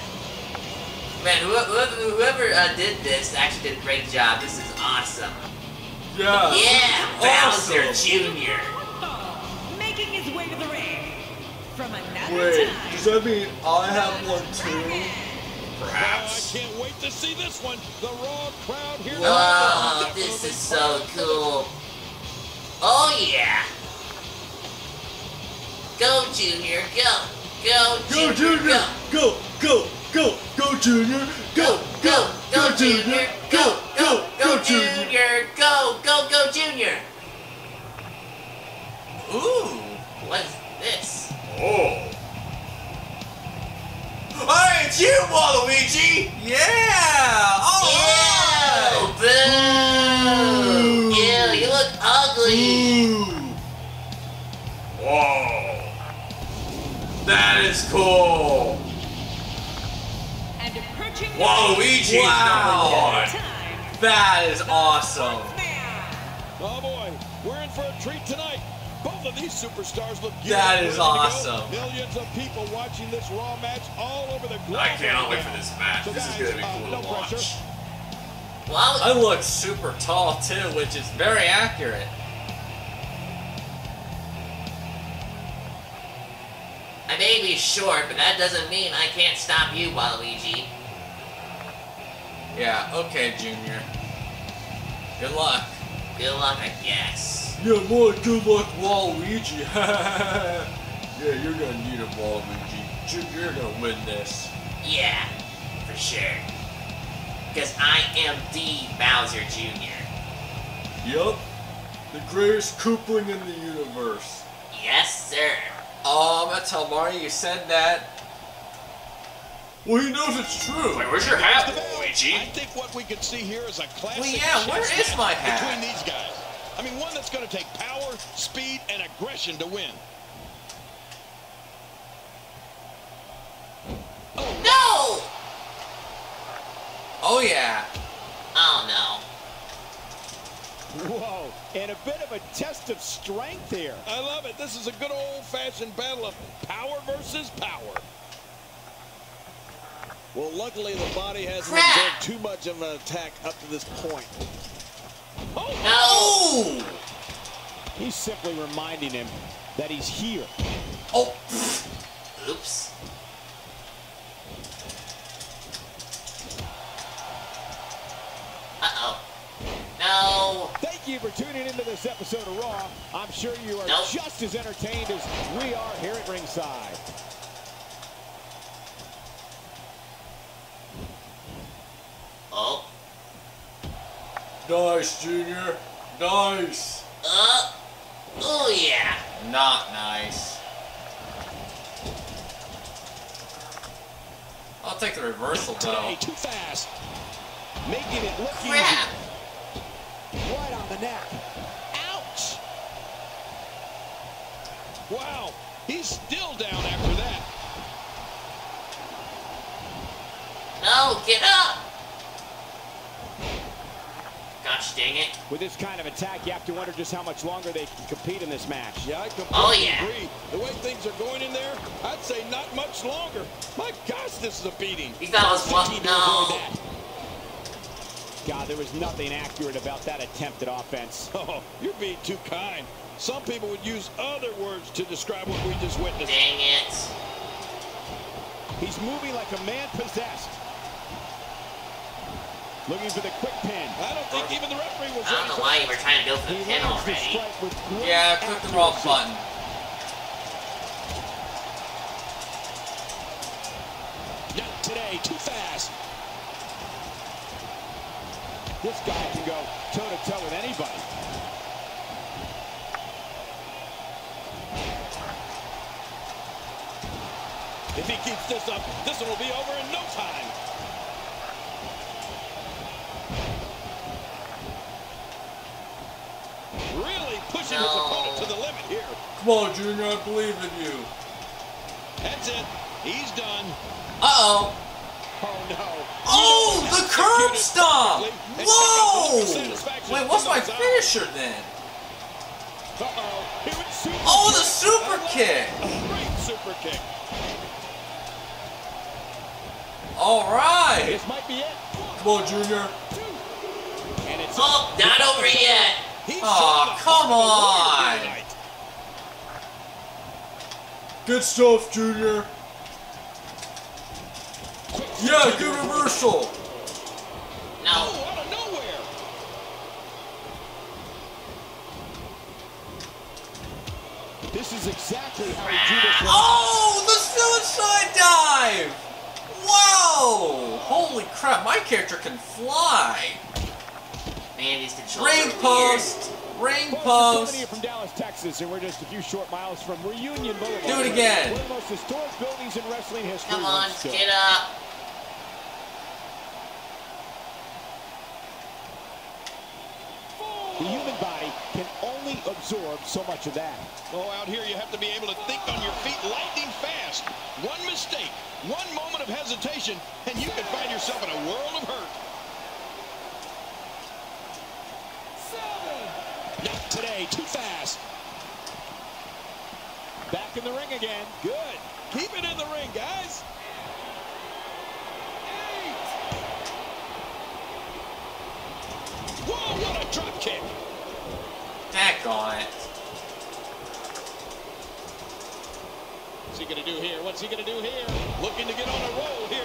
Man, whoever, whoever, whoever uh, did this actually did a great job. This is awesome. Yeah! Yeah, Bowser Jr. Making his way to the ring. From another Wait, time. does that mean I have one too? Perhaps. I can't wait to see this one. The Raw crowd here. Oh, this is so cool. Oh, yeah. Go, Junior, go. Go, Go, Junior, Junior! go. Go, go, go, go, Junior! Go, Go, go, go, Junior. Go, go, go, Junior. Go, go, go, Junior. Ooh. What is this? Oh. Alright, it's you, Waluigi! Yeah! Alright! Ew, boo. Ew, you look ugly. Ooh! Whoa. That is cool. And approaching the Waluigi Wow. is number one. That is awesome. Oh boy, we're in for a treat tonight. Both of these superstars look good. That Ready is to go. awesome. Millions of people watching this Raw match all over the globe. I cannot wait for this match. So This is gonna be uh, cool no to watch. pressure. Well, I look super tall too, which is very accurate. May be short, but that doesn't mean I can't stop you, Waluigi. Yeah, okay, Junior. Good luck. Good luck, I guess. Yeah, more good luck, Waluigi. (laughs) yeah, you're gonna need a Waluigi. You're gonna win this. Yeah, for sure. Because I am the Bowser Jr. Yup. The greatest Koopling in the universe. Yes, sir. Um, I tell Mario you said that. Well, he knows it's true. Wait, where's your hat, Luigi? I think what we could see here is a classic Well, yeah, where chess is my hat? between these guys. I mean, one that's going to take power, speed, and aggression to win. No! Oh yeah. Oh no. Whoa, and a bit of a test of strength here. I love it. This is a good old-fashioned battle of power versus power. Well, luckily the body hasn't Crap. absorbed too much of an attack up to this point. Oh! No! Oh. He's simply reminding him that he's here. Oh. Oops. No! Thank you for tuning into this episode of Raw. I'm sure you are Nope. just as entertained as we are here at ringside. Oh. Nice, Junior. Nice. Uh. Oh yeah. Not nice. I'll take the reversal though. Today, too fast. Making it look Crap! easy. Right on the neck. Ouch! Wow, he's still down after that. No, get up! Gosh dang it. With this kind of attack, you have to wonder just how much longer they can compete in this match. Yeah, I completely Oh, yeah. agree. The way things are going in there, I'd say not much longer. My gosh, this is a beating. You fellas want Thinking to no. That. God, there was nothing accurate about that attempted offense. (laughs) Oh, you're being too kind. Some people would use other words to describe what we just witnessed. Dang it. He's moving like a man possessed. Looking for the quick pin. I don't think even the referee was I don't know why you were trying to go for He the pin lands the already. strike with great Yeah, I clicked the wrong button. Not today, too fast. This guy can go toe-to-toe with anybody. If he keeps this up, this one will be over in no time. Really pushing his opponent to the limit here. Come on, Junior. I believe in you. That's it. He's done. Uh-oh. Oh, no. Oh, the curb stomp! Whoa! check out the satisfaction Wait, what's my finisher then? Uh-oh. He went super Oh, the super kick! Great super kick. All right. This might be it. Come on, Junior. And it's Oh, not over yet. He's Aw, showing the come on. the warrior tonight. Good stuff, Junior. Yeah, good reversal. No. Oh, out of nowhere. This is exactly how he do this. Oh, the suicide dive! Wow! Holy crap, my character can fly. Man, these controls Ring post. weird. Post! Ring we're coming post! from Dallas, Texas, and we're just a few short miles from Reunion Boulevard. Do it again. One of the most historic buildings in wrestling history. Come on, once stood. get up. The human body can only absorb so much of that. Oh, out here you have to be able to think on your feet lightning fast. One mistake, one moment of hesitation, and you can find yourself in a world of hurt. Not today, too fast. Back in the ring again. Good. Keep it in the ring, guys. Eight. Whoa, what a drop kick. Heck on it. What's he going to do here? What's he going to do here? Looking to get on a roll here.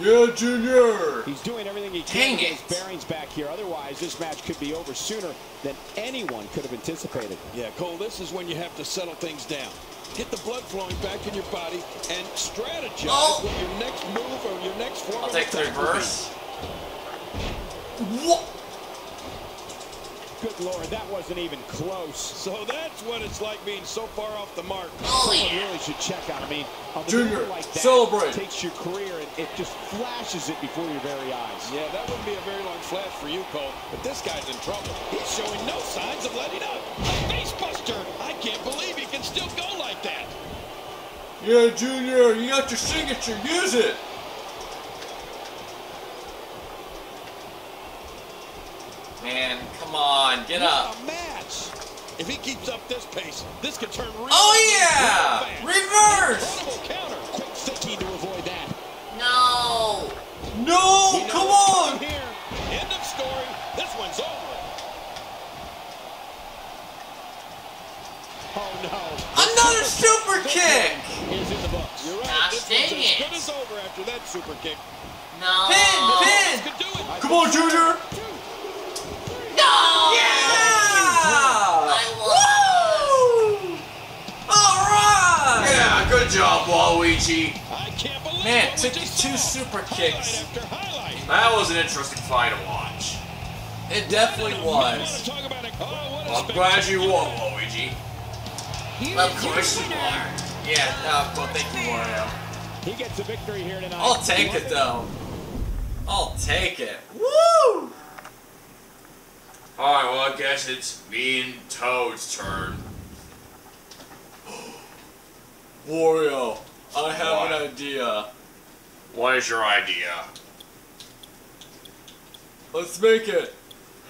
Yeah, Junior. He's doing everything he Dang can to get it. his bearings back here. Otherwise, this match could be over sooner than anyone could have anticipated. Yeah, Cole, this is when you have to settle things down. Get the blood flowing back in your body and strategize Oh. what your next move or your next form I'll take the attack will be. reverse. What? Good lord, that wasn't even close. So that's what it's like being so far off the mark. Oh, Someone yeah. really should check out. I mean, a Junior, maneuver like that celebrate. takes your career and it just flashes it before your very eyes. Yeah, that wouldn't be a very long flash for you, Cole. But this guy's in trouble. He's showing no signs of letting up. A face buster. I can't believe he can still go like that. Yeah, Junior, you got your signature. Use it. Man, come on, get up. Match. If he keeps up this pace, this could turn real Oh yeah! Reverse! Counter. Quick thinking to avoid that. No. No, come on. Here. End of story. This one's over. Oh no. Another (laughs) super kick! Is in the books. You're right. Gosh dang it. good as over after that super kick. No. Pin, pin! could do it. Come on, Junior. No. Yeah! I won. Alright! Yeah, good job, Waluigi. I can't believe Man, what took just two super kicks. after highlight. That was an interesting fight to watch. It definitely was. talk about it. Oh, what a I'm glad you won, Waluigi. Of course you are. Yeah, uh, well, thank you, Wario. He gets a victory here tonight. I'll take it, though. I'll take it. Woo! Alright, well, I guess it's me and Toad's turn. (gasps) Wario, I have What? an idea. What is your idea? Let's make it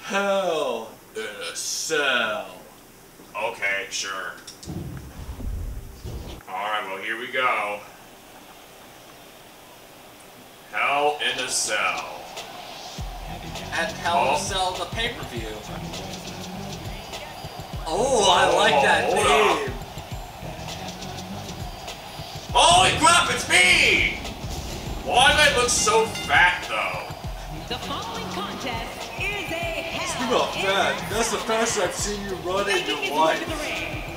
hell in a cell. Okay, sure. Alright, well, here we go. Hell in a Cell. At Hell in Oh. a Cell, the pay-per-view. Oh, I like that Oh, hold name. Holy crap, it's me! Why do I look so fat, though? The following contest is a Speak hell about fat. That's the fastest I've seen you run in your life.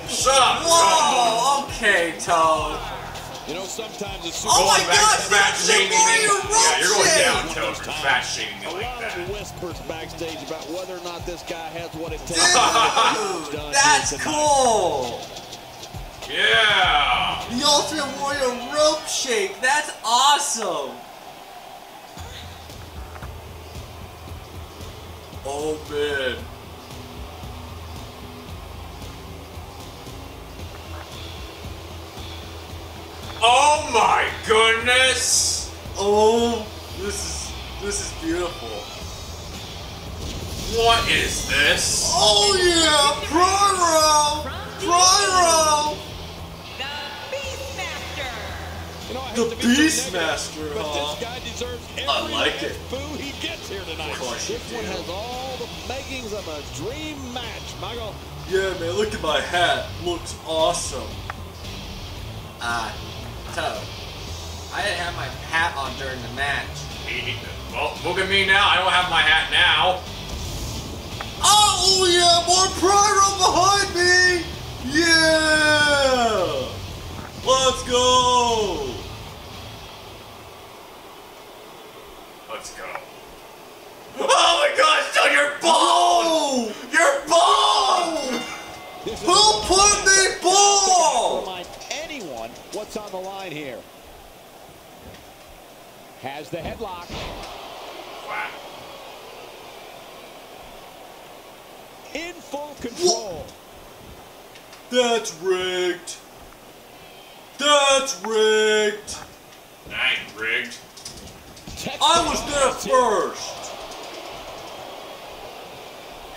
Shut up, Whoa, okay, Toad. You know, sometimes it's super Oh my Going back fat that's the shaming me. Yeah, you're going Roach down, shake. For fat shaming me A like lot of whispers backstage about whether or not this guy has what it takes. Dude, to get things done that's cool. Yeah! The Ultimate Warrior Rope Shake. That's awesome. Oh man. Oh my goodness! Oh, this is this is beautiful. What is this? Oh yeah, Pyro, Pyro. The Beastmaster. You I The to be so Beastmaster, But huh? this guy deserves every I like it. boo he gets here tonight. Of course you This one do. has all the makings of a dream match, Michael. Yeah, man, look at my hat. Looks awesome. Ah, Toad. I didn't have my hat on during the match. Well, look at me now. I don't have my hat now. Oh yeah, more Pyro behind me. Yeah. Let's go. Let's go. Oh my gosh, Toad, you're bald! You're bald! Who put me ball? Remind anyone what's on the line here. Has the headlock. Wow. In full control. That's rigged. That's rigged. That ain't rigged. I was there first.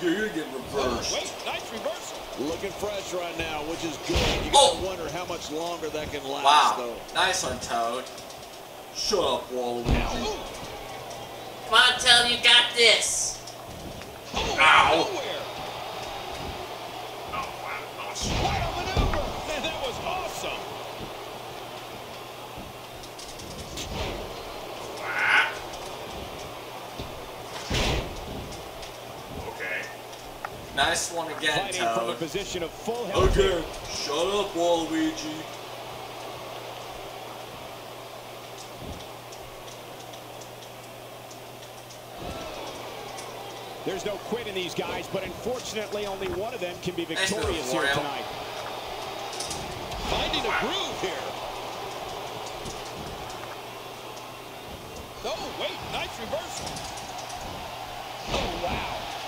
You're gonna get reversed. Wait, nice reversal. Looking fresh right now, which is good. You Oh. gotta wonder how much longer that can last, Wow, though. nice on Toad. Shut up, Waluigi. Come on, tell him you got this. Oh, Ow. nowhere. Oh, wow. Oh, sh- What a maneuver. Man, that was awesome. Wow. Nice one again, Fighting from a Toad. position of full health. Shut up, Waluigi. There's no quit in these guys, but unfortunately only one of them can be victorious here tonight. Finding a groove here. Oh, wait, nice reversal. Oh, wow.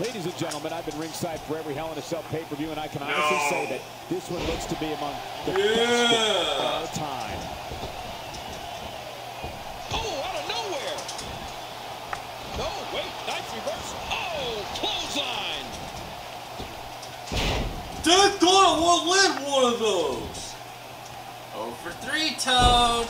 Ladies and gentlemen, I've been ringside for every Hell in a Cell pay-per-view, and I can honestly No. say that this one looks to be among the Yeah. best of all time. Oh, out of nowhere. No, wait, nice reversal. Oh, clothesline. Dead God, we'll win one of those. Oh for three, Toad.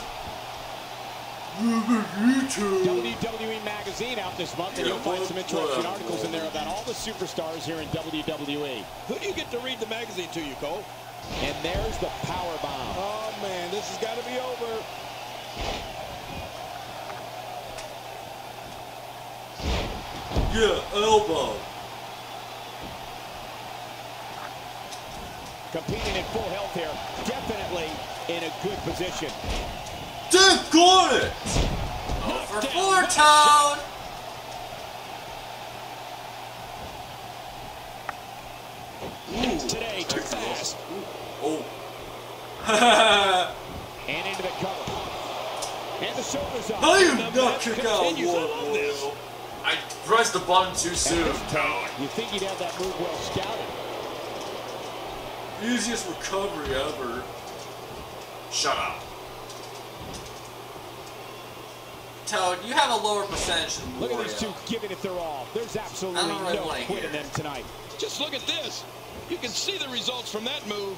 You too. WWE Magazine out this month, and you'll find some interesting articles in there about all the superstars here in WWE. Who do you get to read the magazine to you, Cole? And there's the power bomb. Oh, man, this has got to be over. Yeah, elbow. Competing in full health here, definitely in a good position. It. Oh for four, Toad. Today, too fast. Oh. And into the cover. And the shoulders (laughs) up. How you The not match kick out. I love this. Wario? I pressed the button too soon. You think he'd have that move well scouted. Easiest recovery ever. Shut up. Toad, you have a lower percentage than Look at these two Wario. giving it their all. There's absolutely really no wanna quit in them tonight. Just look at this. You can see the results from that move.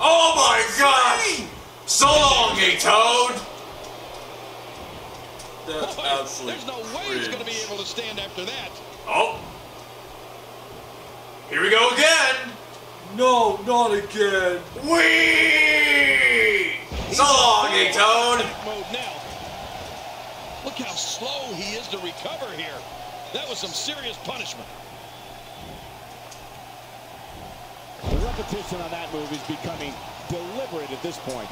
Oh my gosh! So long, eh, A Toad! That's Boy, absolutely there's no way he's going to be able to stand after that. Oh. Here we go again! No, not again. Whee! So long, A Toad! Mode now. Look how slow he is to recover here. That was some serious punishment. The repetition on that move is becoming deliberate at this point.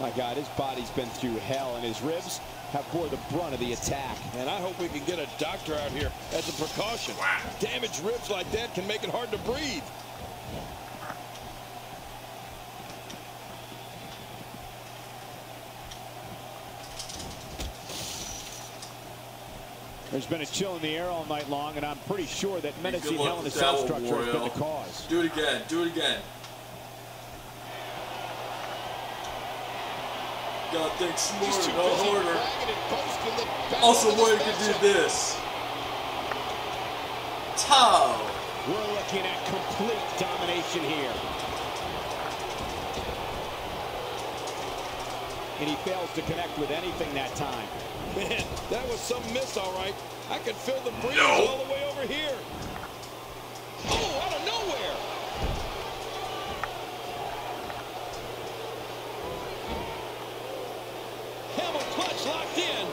My God, his body's been through hell, and his ribs have bore the brunt of the attack. And I hope we can get a doctor out here as a precaution. Damaged ribs like that can make it hard to breathe. There's been a chill in the air all night long, and I'm pretty sure that menacing hell in with cell structure has been the cause. Do it again. Do it again. Gotta think He's too smarter, not harder. bragging and boasting that Also, Batman Wario is can do this. Toad. We're looking at complete domination here. And he fails to connect with anything that time. Man, that was some miss, all right. I could feel the breeze No. all the way over here. Oh, out of nowhere. Camel clutch locked in,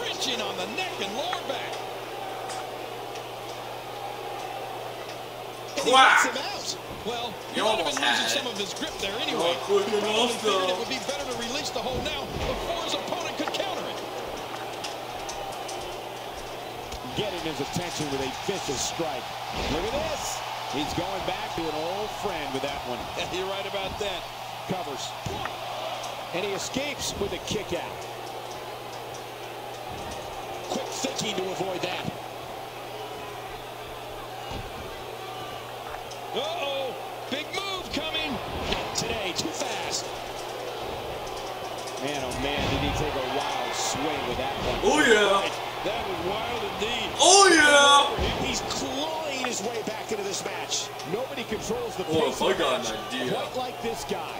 wrenching on the neck and lower back. And he knocks him out. Well, he You might have been losing some of his grip there anyway. Not quick He probably enough, figured though. it would be better to release the hold now before his opponent could counter it. Getting his attention with a vicious strike. Look at this. He's going back to an old friend with that one. (laughs) You're right about that. Covers. And he escapes with a kick out. Quick thinking to avoid that. Uh-oh, big move coming. Today, too fast. Man, oh man, did he take a wild swing with that one. Oh yeah. That was wild indeed. Oh yeah. He's clawing his way back into this match. Nobody controls the Oh, pace I of the got match an idea. quite like this guy.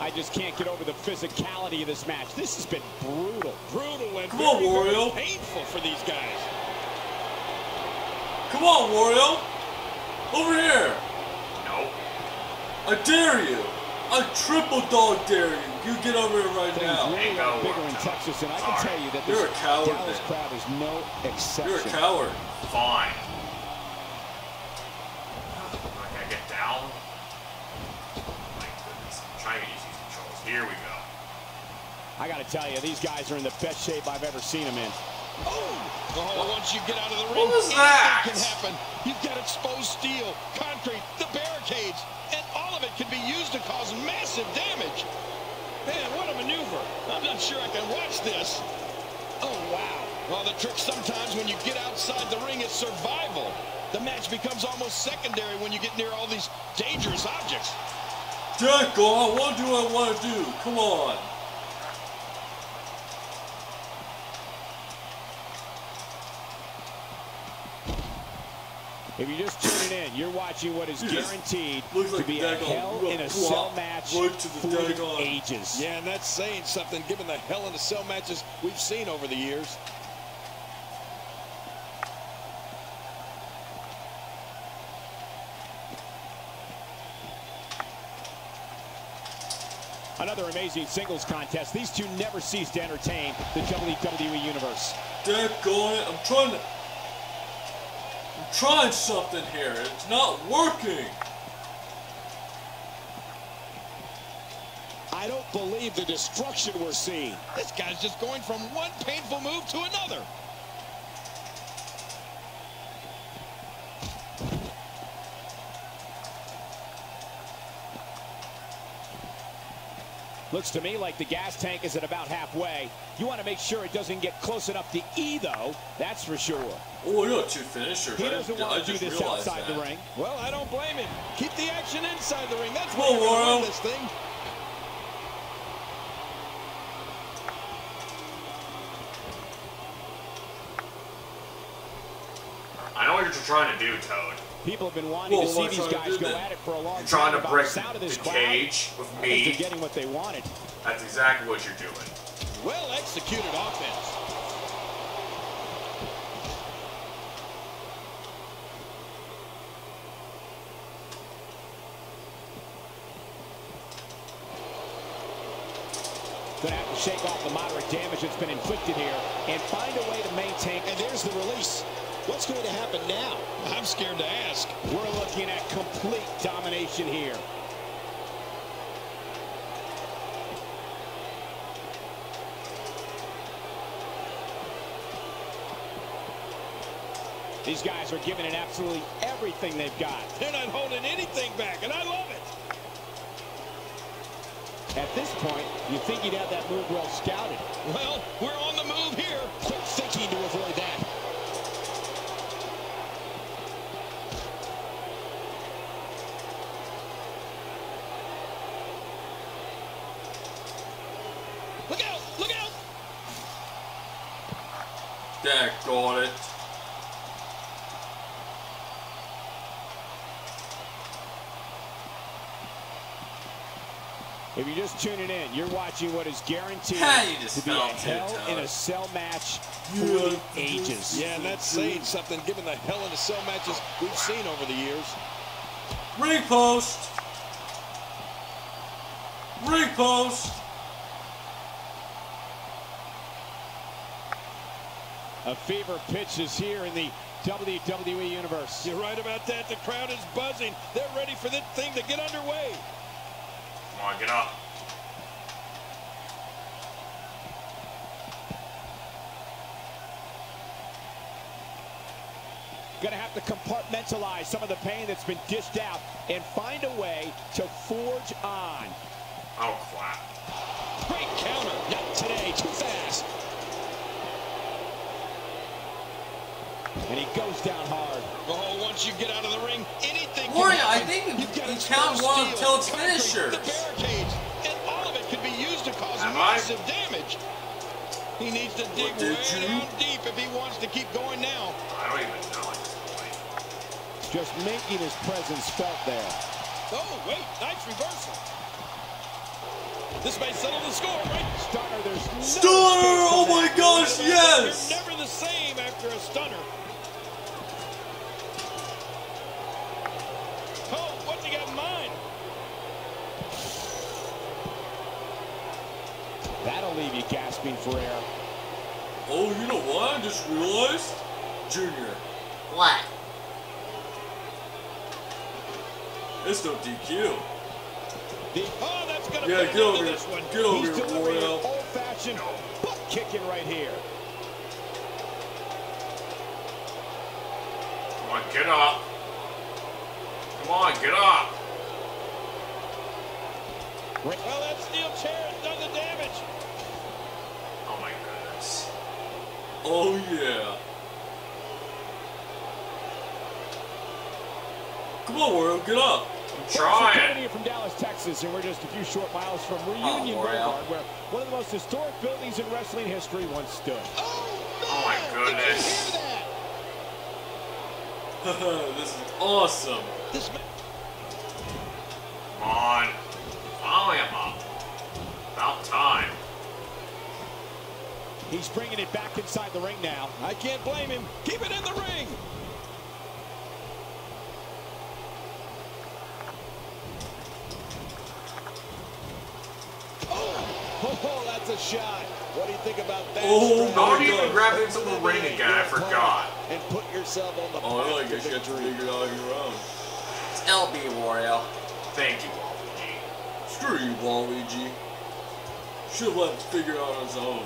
I I just can't get over the physicality of this match. This has been brutal. Brutal and Come on, very, very Wario. painful for these guys. Come on, Wario. Over here. Nope. I dare you. I triple dog dare you. You get over here right Things now. really Ain't are bigger in Texas, and I can Sorry. tell you that You're a coward, Dallas then. crowd is no exception. You're a coward. Fine. Like I get down. My goodness. I'm trying to use these controls. Here we go. I got to tell you, these guys are in the best shape I've ever seen them in. Oh, oh once you get out of the ring, What was anything that? can happen. You've got exposed steel, concrete, the barricades, and all of it can be used to cause massive damage. Man, what a maneuver. I'm not sure I can watch this. Oh, wow. Well, the trick sometimes when you get outside the ring is survival. The match becomes almost secondary when you get near all these dangerous objects. Daggone, oh, what do I want to do? Come on. If you're just tuning in, you're watching what is You just guaranteed look to be a hell in a cell match right to the for ages. Yeah, and that's saying something given the hell in a cell matches we've seen over the years. Another amazing singles contest. These two never cease to entertain the WWE Universe. Daggone it. I'm trying to. I'm trying something here. It's not working. I don't believe the destruction we're seeing. This guy's just going from one painful move to another. Looks to me like the gas tank is at about halfway. You want to make sure it doesn't get close enough to E, though. That's for sure. Oh, you got two finishers. He doesn't I want to do this outside that. the ring. Well, I don't blame him. Keep the action inside the ring. That's Come where on, you're gonna this thing. I know what you're trying to do, Toad. People have been wanting Well, to see these guys go at it for a long You're time. trying to break the of this the cage with they're me. getting what they wanted. That's exactly what you're doing. Well executed offense. Gonna have to shake off the moderate damage that's been inflicted here and find a way to maintain. And there's the release. What's going to happen now? I'm scared to ask. We're looking at complete domination here. These guys are giving it absolutely everything they've got. They're not holding anything back, and I love it. At this point, you think you'd have that move well scouted. Well, we're on the move here. Quick thinking to avoid that. Look out! Look out! Daggone it. If you're just tuning in, you're watching what is guaranteed you just to be a hell in a cell match for Yeah. the ages. Yeah, and that's saying something given the hell in a cell matches we've seen over the years. Ring post. Ring post. A fever pitch is here in the WWE Universe. You're right about that. The crowd is buzzing. They're ready for this thing to get underway. Come on, get up. Going to have to compartmentalize some of the pain that's been dished out and find a way to forge on. Oh, crap. Great counter. Not today. Too fast. And he goes down hard. Oh, once you get out of the ring, anything Wario, can I happen. think you- You've got you exposed count one steel, until it's concrete, finishers. The barricades, and all of it can be used to cause Am I? massive damage. He needs to dig did way you? down deep if he wants to keep going now. I don't even know at this. Just making his presence felt there. Oh, wait, nice reversal. This may settle the score, right? Stunner, there's no Stunner! Oh my gosh, yes! You're never the same after a stunner. Gasping for air. Oh, you know what? I just realized? Junior, What? it's no DQ. The, oh, that's going to Yeah, put get over here. this one. Get over He's here, delivering an old-fashioned butt kicking right here. Come on, get up. Come on, get up. Well, that steel chair has done the damage. Oh my goodness. Oh yeah. Come on, Wario, get up. I'm Folks, we're coming trying. to you from Dallas, Texas, and we're just a few short miles from Reunion Oh, Royale. Boulevard, where one of the most historic buildings in wrestling history once stood. Oh, oh my goodness. (laughs) this is awesome. This ma- Come on. Finally, I'm up. About time. He's bringing it back inside the ring now. I can't blame him. Keep it in the ring. Oh, that's a shot. What do you think about that? Oh, strike? my How do you even God. grab into the ring again? I forgot. And put yourself on the Oh, I path guess you got to victory. figure it out on your own. It's LB Wario. Thank you, Waluigi. Screw you, Waluigi. Should have let him figure it out on his own.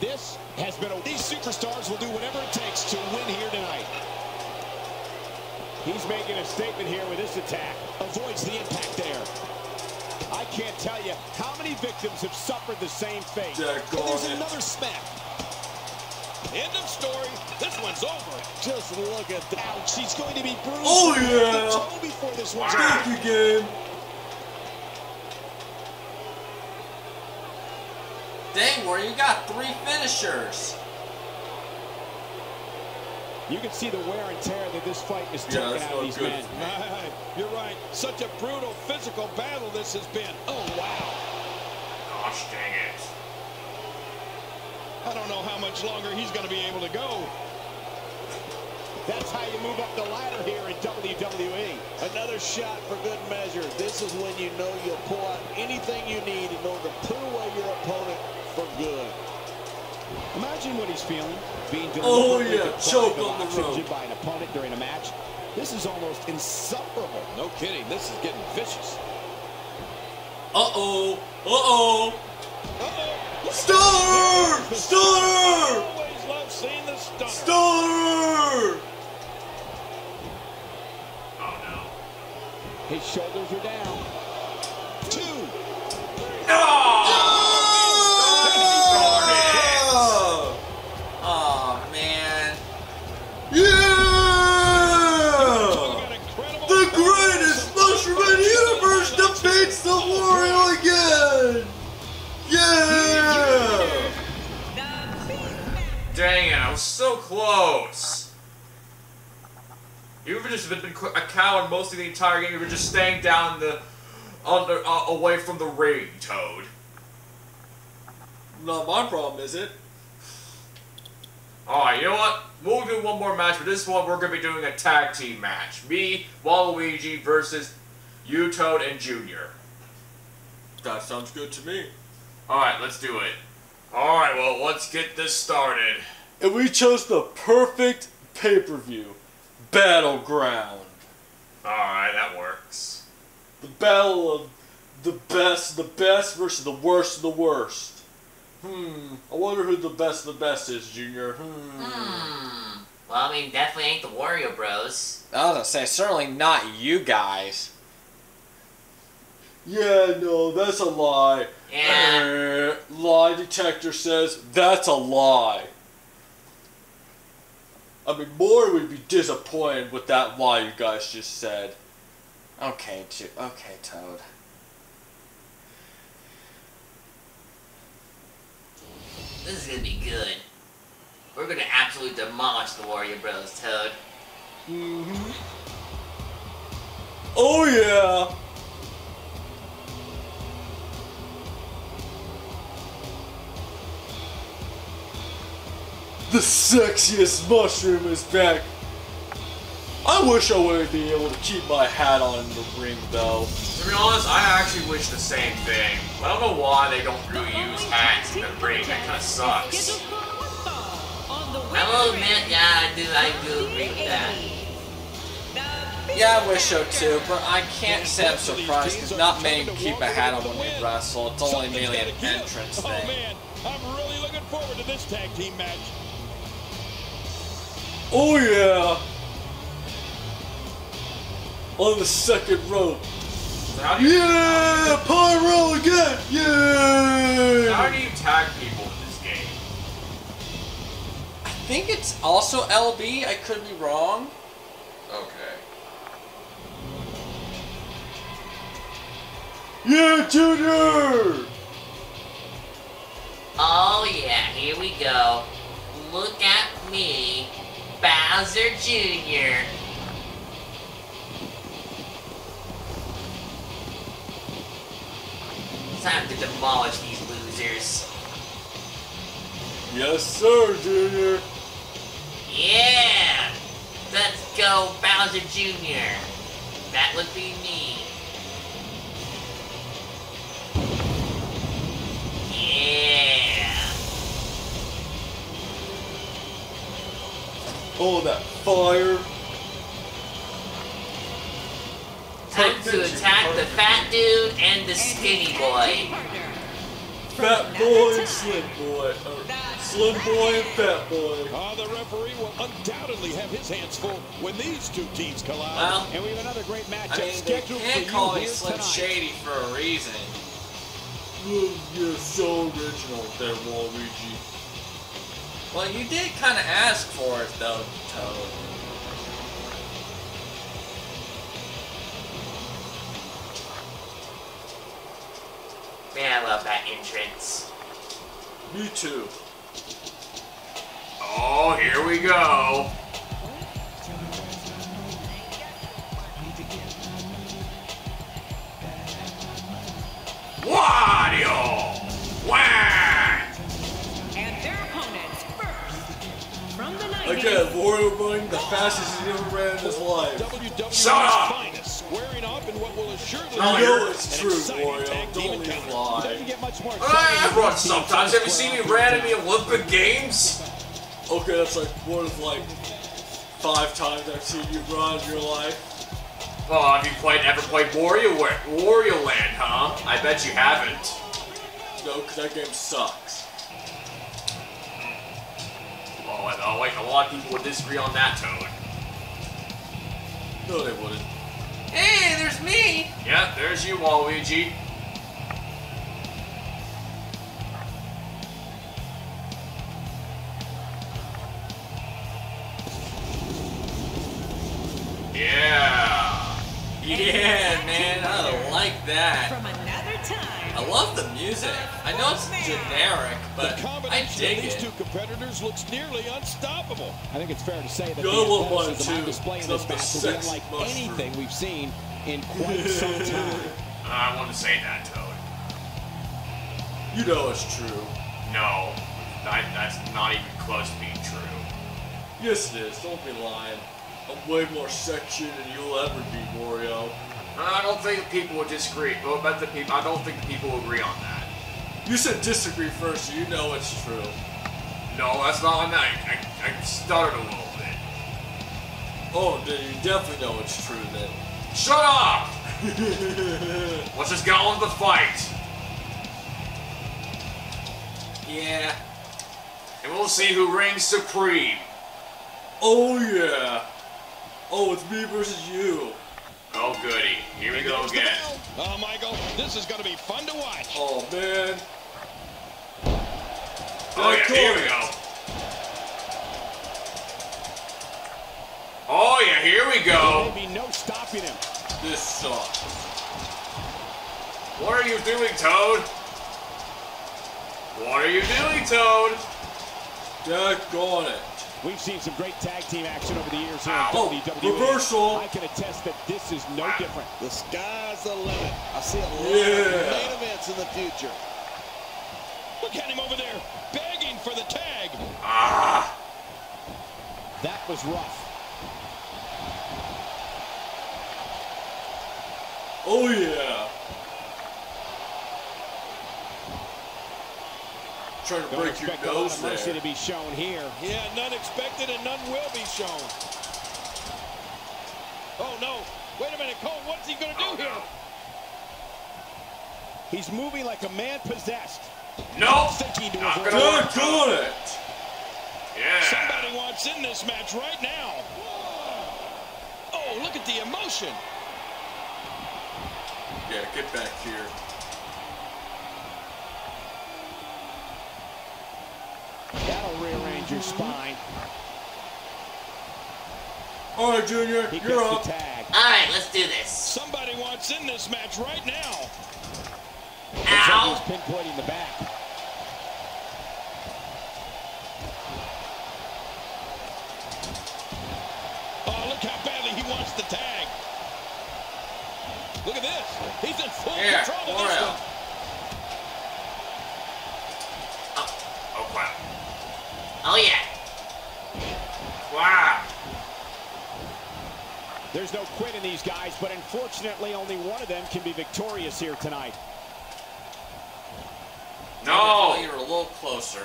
This has been a... These superstars will do whatever it takes to win here tonight. He's making a statement here with this attack. Avoids the impact there. I can't tell you how many victims have suffered the same fate. And there's another smack. End of story. This one's over. Just look at that. Ouch, he's going to be bruised. Oh, yeah. head to toe before this one's Wow. over. Thank you, game. Dang, Wario, you got three finishers. You can see the wear and tear that this fight is Yeah, taking that's out not of these good. men. Right. (laughs) You're right. Such a brutal physical battle this has been. Oh, wow. Gosh dang it. I don't know how much longer he's going to be able to go. That's how you move up the ladder here in WWE. Another shot for good measure. This is when you know you'll pull out anything you need in order to put away your opponent for good. Imagine what he's feeling, being Oh, deliberately yeah, choke on the oxygen rope. by an opponent during a match. This is almost insufferable. No kidding. This is getting vicious. Uh-oh. Uh-oh. Uh-oh. Stunner! (laughs) Stunner! Always love seeing the stunner. Stunner! Oh no. His shoulders are down. Two. Ah! Oh man. Yeah! Got incredible The power. greatest mushroom in the defeats the Wario again! Yeah! Dang it, I was so close. You would've just been a coward most of the entire game. You were just staying down the, under, uh, away from the ring, Toad. Not my problem, is it? Alright, you know what? We'll do one more match, but this one we're going to be doing a tag team match. Me, Waluigi versus you, Toad, and Junior. That sounds good to me. Alright, let's do it. Alright, well, let's get this started. And we chose the perfect pay-per-view. Battleground. Alright, that works. The battle of the best, the best versus the worst of the worst. Hmm. I wonder who the best of the best is, Junior. Hmm. Hmm. Well, I mean, definitely ain't the Wario Bros. I was gonna say, certainly not you guys. Yeah, no, that's a lie. Yeah. Eh, lie detector says that's a lie. I mean, Maury would be disappointed with that lie you guys just said. Okay, Ju- okay, Toad. This is gonna be good. We're gonna absolutely demolish the Wario Bros, Toad. Mm-hmm. Oh yeah. The sexiest mushroom is back. I wish I would be able to keep my hat on in the ring though. To be honest, I actually wish the same thing. I don't know why they don't really use hats in the ring. That kind of sucks. I will admit, yeah, I do, I do agree with that. Yeah, I wish so too, but I can't say I'm surprised because not many keep a hat on when they wrestle. It's only mainly an entrance thing. Oh thing. man, I'm really looking forward to this tag team match. Oh yeah! On the second rope. So how do you, Yeah! Pyro again! how do you tag people in this game? I think it's also LB. I could be wrong. Okay. Yeah, Junior! Oh yeah, here we go. Look at me, Bowser Jr. Time to demolish these losers. Yes, sir, Junior. Yeah! Let's go, Bowser Jr. That would be me. Yeah! Oh, that fire. Time to attack the fat dude and the skinny boy. Fat boy and slim boy. Or slim boy and fat boy. Uh, the referee will undoubtedly have his hands full when these two teams collide. Well, and we have another great matchup I mean, they scheduled can't for call you me Slim tonight. Shady for a reason. Oh, you're so original there, Waluigi. Well, you did kind of ask for it, though, Toad. Man, I love that entrance. Me too. Oh, here we go. Wario! The 90s. Again, Wario running the fastest he's ever ran in his life. WWE's Shut up! finest squaring off in what will assuredly No, I be know you're- it's an true, exciting Wario. tag team Don't even encounter. Doesn't lie. get much more I exciting have run sometimes. Have you seen me off ran in in the Olympic Games? Okay, that's like one of like five times I've seen you run in your life. Oh, have you played ever played Wario Wario Land, huh? I bet you haven't. No, because that game sucks. Oh, and, oh, wait, a lot of people would disagree on that, Toad. No, they wouldn't. Hey, there's me! Yeah, there's you, Waluigi. Yeah. Yeah, man, I like that. From another time. I love the music. I know it's generic, but I combination dig of these it. two competitors looks nearly unstoppable. I think it's fair to say that The the other one athleticism on display in this the match will be unlike mushroom. anything we've seen in quite some (laughs) time. I want to say that, Toad. You know it's true. No, that, that's not even close to being true. Yes, it is. Don't be lying. I'm way more sexy than you'll ever be, Wario. I don't think people would disagree. But the people, I don't think the people agree on that. You said disagree first, so you know it's true. No, that's not what I meant. I, I stuttered a little bit. Oh, then you definitely know it's true then. Shut up! (laughs) Let's just get on with the fight. Yeah. And we'll see who reigns supreme. oh yeah. Oh, it's me versus you. Oh, goody. Here we go There's again. Oh, Michael, this is going to be fun to watch. Oh man. Oh, yeah, here we go. Oh, yeah, here we go. Maybe no stopping him. This sucks. What are you doing, Toad? What are you doing, Toad? Daggone it. We've seen some great tag team action over the years here in Oh, WWE. reversal. I can attest that this is no different. The sky's the limit. I see a lot Yeah. of main events in the future. Look at him over there, begging for the tag. Ah, That was rough. Oh yeah. Trying to Don't break your a lot nose of mercy to be shown here. Yeah, none expected and none will be shown. Oh, no. Wait a minute, Cole. What's he going to do oh, here? He's moving like a man possessed. No. Thinking to Not gonna Good, doing it. Yeah. Somebody wants in this match right now. Oh, look at the emotion. Yeah, get back here. That'll rearrange your mm-hmm. spine. All right, Junior, He you're gets up. tag. Alright, let's do this. Somebody wants in this match right now. Ow. he's pinpointing the back. Oh, look how badly he wants the tag. Look at this. He's in full Here, control of this one. Oh wow. Oh yeah. Wow. There's no quit in these guys, but unfortunately only one of them can be victorious here tonight. No. you're a little closer.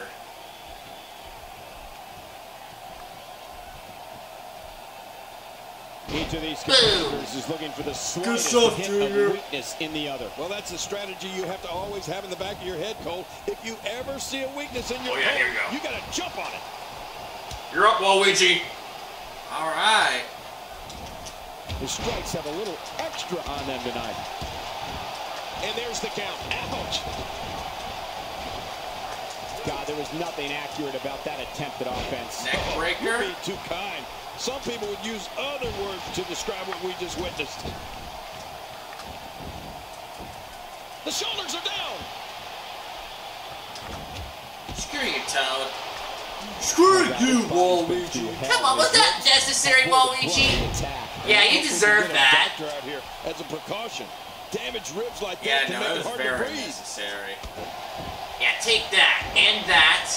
Each of these Boom. competitors is looking for the slightest stuff, hint Junior. of weakness in the other. Well, that's a strategy you have to always have in the back of your head, Cole. If you ever see a weakness in your Oh, yeah, here opponent, you you got to jump on it. You're up, Waluigi. All right. The strikes have a little extra on them tonight. And there's the count. Ouch. God, there was nothing accurate about that attempt at offense. Neck You're breaker. being too kind. Some people would use other words to describe what we just witnessed. The shoulders are down. Screw you, Toad. Screw you, was body Waluigi. Come on, was that necessary, hell before Waluigi? Brunt of the attack. Yeah, you I hope we can deserve get that. doctor out here as a precaution. Damage ribs like that Yeah, can no, make it it was hard to breathe. necessary. Yeah, take that. And that.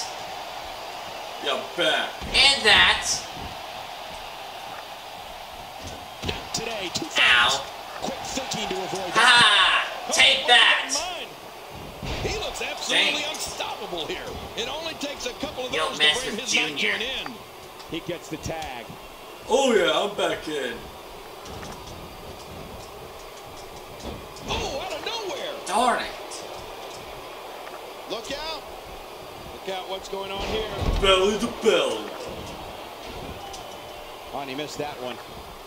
Yeah, back. And that. Not today, too Ow. Quick thinking to avoid that. Ha! Take oh, that! He looks absolutely Dang. unstoppable here. It only takes a couple of You those mess to bring with his night to an end. He gets the tag. Oh yeah, I'm back in. Oh, out of nowhere. Darn it. Look out. Look out what's going on here. Belly to belly. Oh, and he missed that one.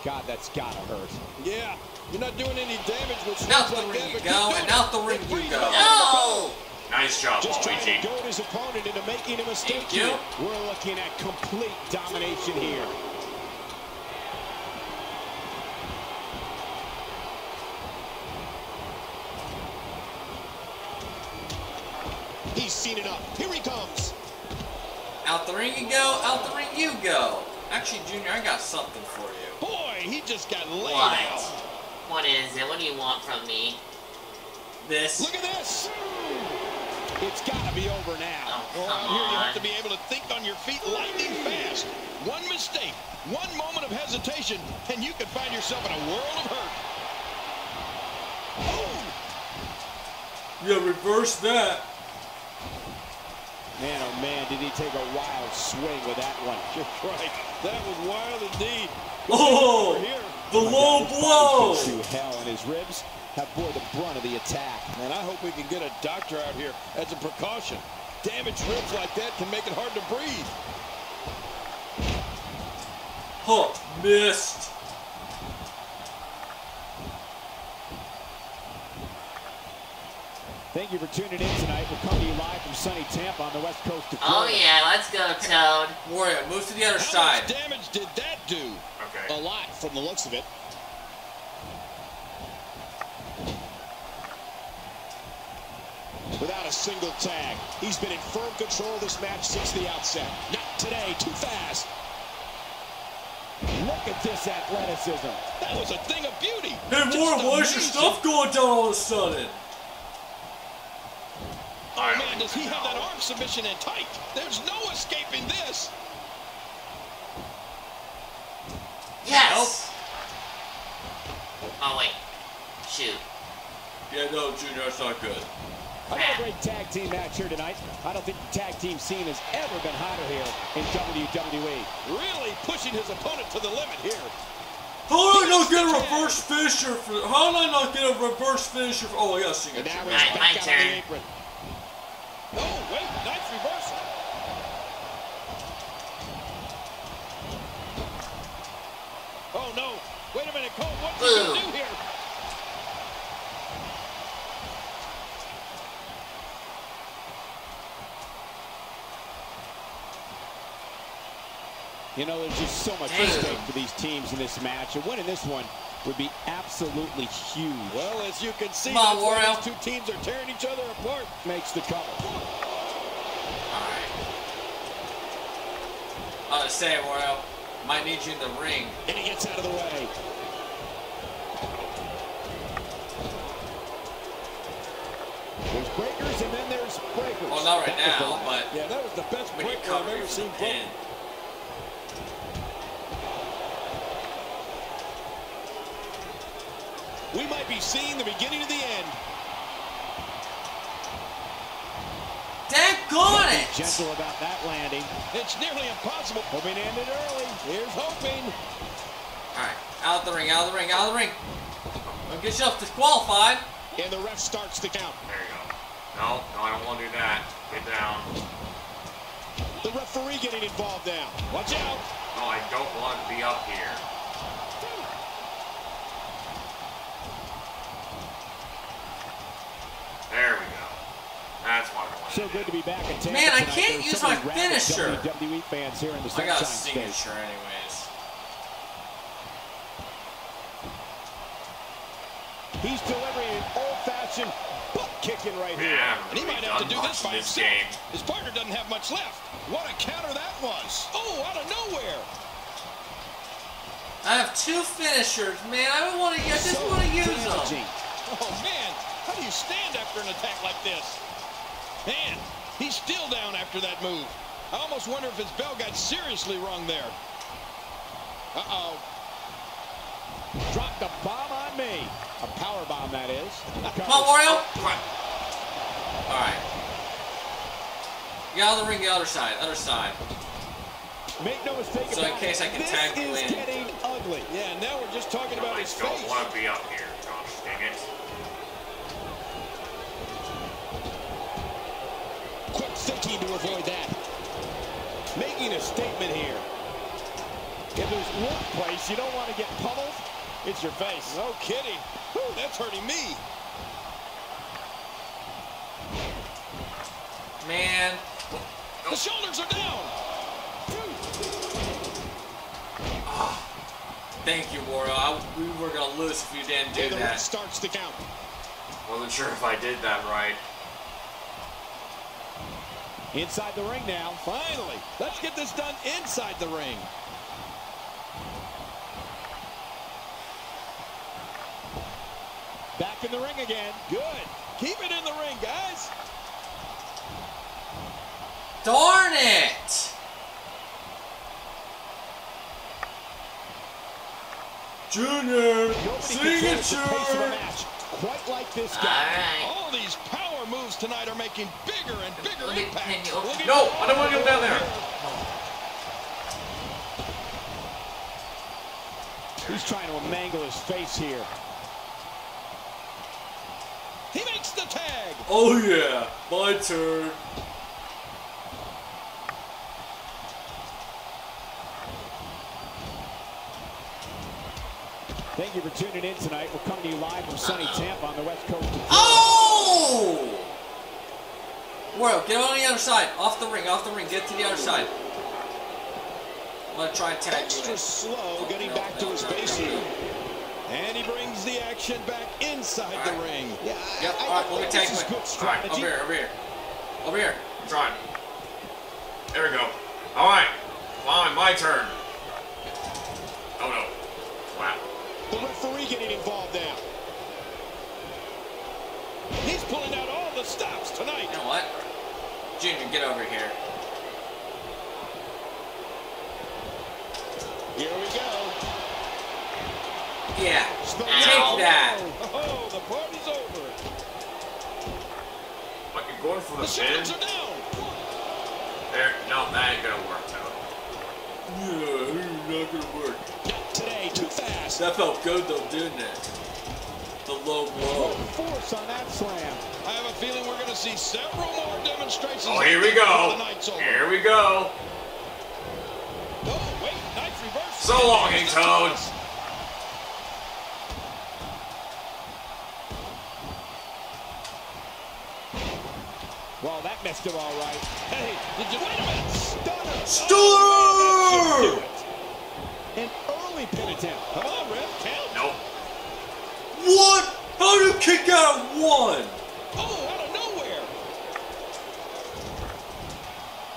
God, that's gotta hurt. Yeah, you're not doing any damage with swings Out the like ring that, you but go, keep and doing out the ring Keep you go. No! Nice job, Just trying Waluigi. to goad his opponent into making a mistake Thank you. here. We're looking at complete domination here. Go, out the ring you go. Actually, Junior, I got something for you. Boy, he just got laid What? out. What is it? What do you want from me? This. Look at this. It's gotta be over now. Oh, come here you have to be able to think on your feet lightning fast. One mistake, one moment of hesitation, and you could find yourself in a world of hurt. Oh, Yeah, reverse that. Man, oh man, did he take a wild swing with that one. (laughs) right. That was wild indeed. Oh, Here. the low blow. To hell, and his ribs have bore the brunt of the attack. And I hope we can get a doctor out here as a precaution. Damaged ribs like that can make it hard to breathe. Huh, missed. Thank you for tuning in tonight. We're coming to you live from sunny Tampa on the west coast of Oh Florida. yeah, let's go, Toad. Wario, move to the other How side. much damage did that do? Okay. A lot from the looks of it. Without a single tag. He's been in firm control of this match since the outset. Not today, too fast. Look at this athleticism. That was a thing of beauty. Hey, Just Warren, why is your stuff going down all of a sudden? Oh man, does he have that arm submission in tight? There's no escaping this. Yes! Oh, wait. Shoot. Yeah, no, Junior, that's not good. Another great tag team match here tonight. I don't think the tag team scene has ever been hotter here in WWE. Really pushing his opponent to the limit here. How did I not get a reverse finisher for? How did I not get a reverse finisher? For, oh, I got And signature. now my back out on turn. Oh, wait, nice reversal. Oh, no. Wait a minute, Cole. What's he going to do here? You know, there's just so much stake for these teams in this match, and winning this one would be absolutely huge. Well, as you can see, Come on, that's why these two teams are tearing each other apart. Makes the cover. Alright. I was uh, saying, Wario, might need you in the ring. And he gets out of the way. There's breakers and then there's breakers. Well, not right That was the now, but Yeah, that was the best when you break I've ever seen pin. broken. We might be seeing the beginning of the end. Daggone it! Gentle about that landing. It's nearly impossible. Hoping to end it early. Here's hoping. Alright, out of the ring, out of the ring, out of the ring. Don't get yourself disqualified. And the ref starts to count. There you go. No, no, I don't want to do that. Get down. The referee getting involved now. Watch out. No, I don't want to be up here. There we go. That's what I want So good to be back in Tampa Man, I can't use my finisher. WWE fans here in the I got a Sunshine State. anyways. He's delivering an old-fashioned butt kicking right here. Yeah, And he might have to do this by this himself. game. His partner doesn't have much left. What a counter that was. Oh, out of nowhere. I have two finishers, man. I don't want to. I just So want to use damaging. them. Oh, man. How do you stand after an attack like this? Man, he's still down after that move. I almost wonder if his bell got seriously wrong there. Uh-oh. Drop the bomb on me. A power bomb, that is. Come on, Wario. All right. Get out of the ring, the other side, other side. Make no mistake So in about case it, I can this tag is in. getting ugly. Yeah, now we're just talking oh about I his don't want to be up here. Gosh dang it. Thinking to avoid that. Making a statement here. If there's one place you don't want to get pummeled, it's your face. No kidding. Whew, that's hurting me. Man, The shoulders are down. Ah, thank you, Wario. I, we were gonna lose if you didn't do And the ref that. starts the count. Wasn't sure if I did that right. Inside the ring now. Finally, let's get this done inside the ring. Back in the ring again. Good. Keep it in the ring, guys. Darn it! Junior, Nobody controls the pace of a signature. quite like this guy. Alright. All these moves tonight are making bigger and bigger impact. pin you. Look at No, I don't want to go down there. He's trying to mangle his face here. He makes the tag. Oh yeah, my turn. Thank you for tuning in tonight. We're coming to you live from sunny Tampa on the west coast of Florida. Oh! Oh! Wario, get on the other side. Off the ring, off the ring. Get to the other side. I'm gonna try and tag Extra slow getting No, back to no, his no, base no, here. And he brings the action back inside the ring. Yeah, Yep, I, I alright, let me tag this you is in. good Alright. Over here, over here. Over here. I'm trying. There we go. All right. Fine, my turn. Oh no. Wow. The referee getting involved now. He's pulling out all the stops tonight. You know what? Junior, get over here. Here we go. Yeah. Spilled Take that. Oh, the party's over. What, you're going for the, The pin? Sharks are down. There, no, that ain't gonna work, Toad. Yeah, not gonna work. Not today, too fast. That felt good though, didn't it? The low blow. Force on that slam. I have a feeling we're going to see several more demonstrations. Oh, here we before go. The night's over. Here we go. Oh, wait, knife reverse. So long, There's the Toad. Well, that messed him all right. Hey, did you wait a minute? Stunner. Stunner! An early pin attempt. Come on, Ref, count. Nope. What? How do you kick out one? Oh, out of nowhere.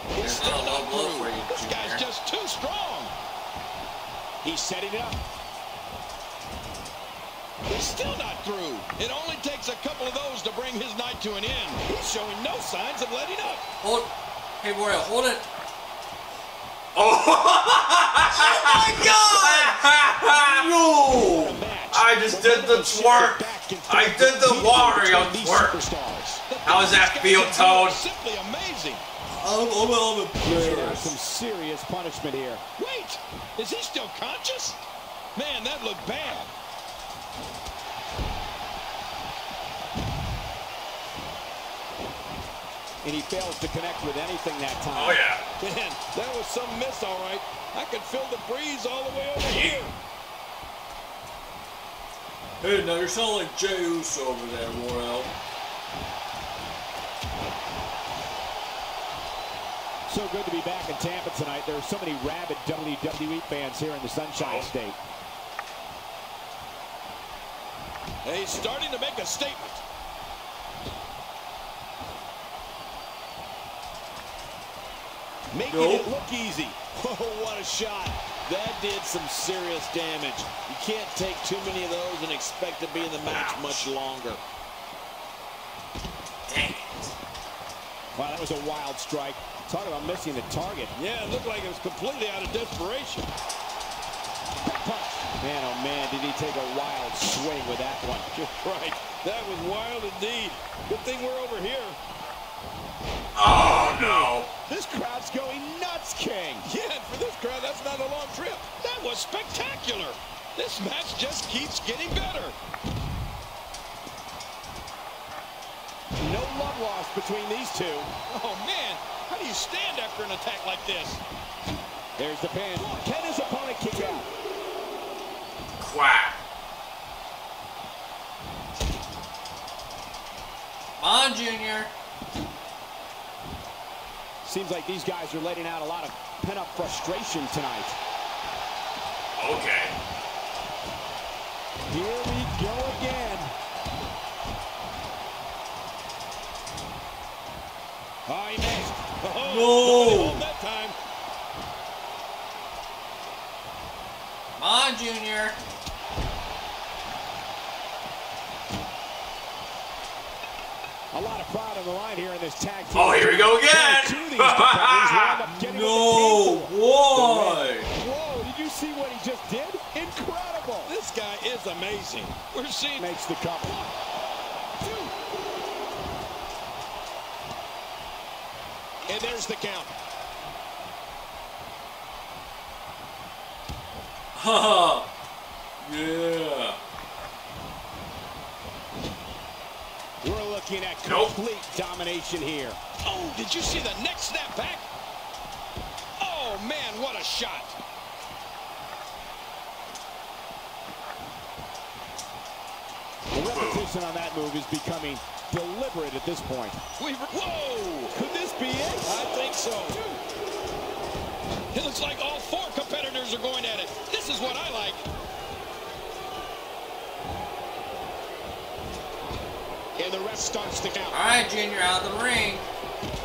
He's There's still not a low not blow through. This guy's just too strong. He's setting it up. He's still not through. It only takes a couple of those to bring his night to an end. He's showing no signs of letting up. Hold. Hey, Royal, hold it. Oh, No! A match. I just did the twerk. I did the Wario Between these twerk. superstars. How does that feel, can do Toad? Simply amazing. I'm, I'm, I'm There's embarrassed. some serious punishment here. Wait, is he still conscious? Man, that looked bad. And he fails to connect with anything that time. oh yeah. Man, that was some miss, all right. I could feel the breeze all the way over here. Hey, now you sound like Jey Uso over there, Royal. So good to be back in Tampa tonight. There are so many rabid WWE fans here in the Sunshine Oh. State. And he's starting to make a statement. Making Nope. it look easy. (laughs) Oh, what a shot. That did some serious damage. You can't take too many of those and expect to be in the match much longer. Dang it. Wow, that was a wild strike. Talk about missing the target. Yeah, it looked like it was completely out of desperation. Man, oh man, did he take a wild swing with that one. (laughs) Right. That was wild indeed. Good thing we're over here. Oh no. This crowd's going nuts, King. Yeah, and for this crowd, that's not a long trip. That was spectacular. This match just keeps getting better. No love lost between these two. Oh, man. How do you stand after an attack like this? There's the pin. Can his opponent kick out? Quack. Come on, Junior. Seems like these guys are letting out a lot of pent-up frustration tonight. Okay. Here we go again. Oh, he missed. Oh, No. nobody that time. Come on, Junior. A lot of pride on the line here in this tag team. Oh, here we go again. of these competitors wound up (laughs) getting No, what they came for. why? Whoa, did you see what he just did? Incredible. This guy is amazing. We're seeing Makes the cover. And there's the count. Haha. (laughs) yeah. We're looking at Nope. complete domination here. Oh, did you see the neck snap back? Oh, man, what a shot. The repetition on that move is becoming deliberate at this point. We Whoa! Could this be it? I think so. It looks like all four competitors are going at it. This is what I like. And the ref starts to count. All right, Junior, out of the ring.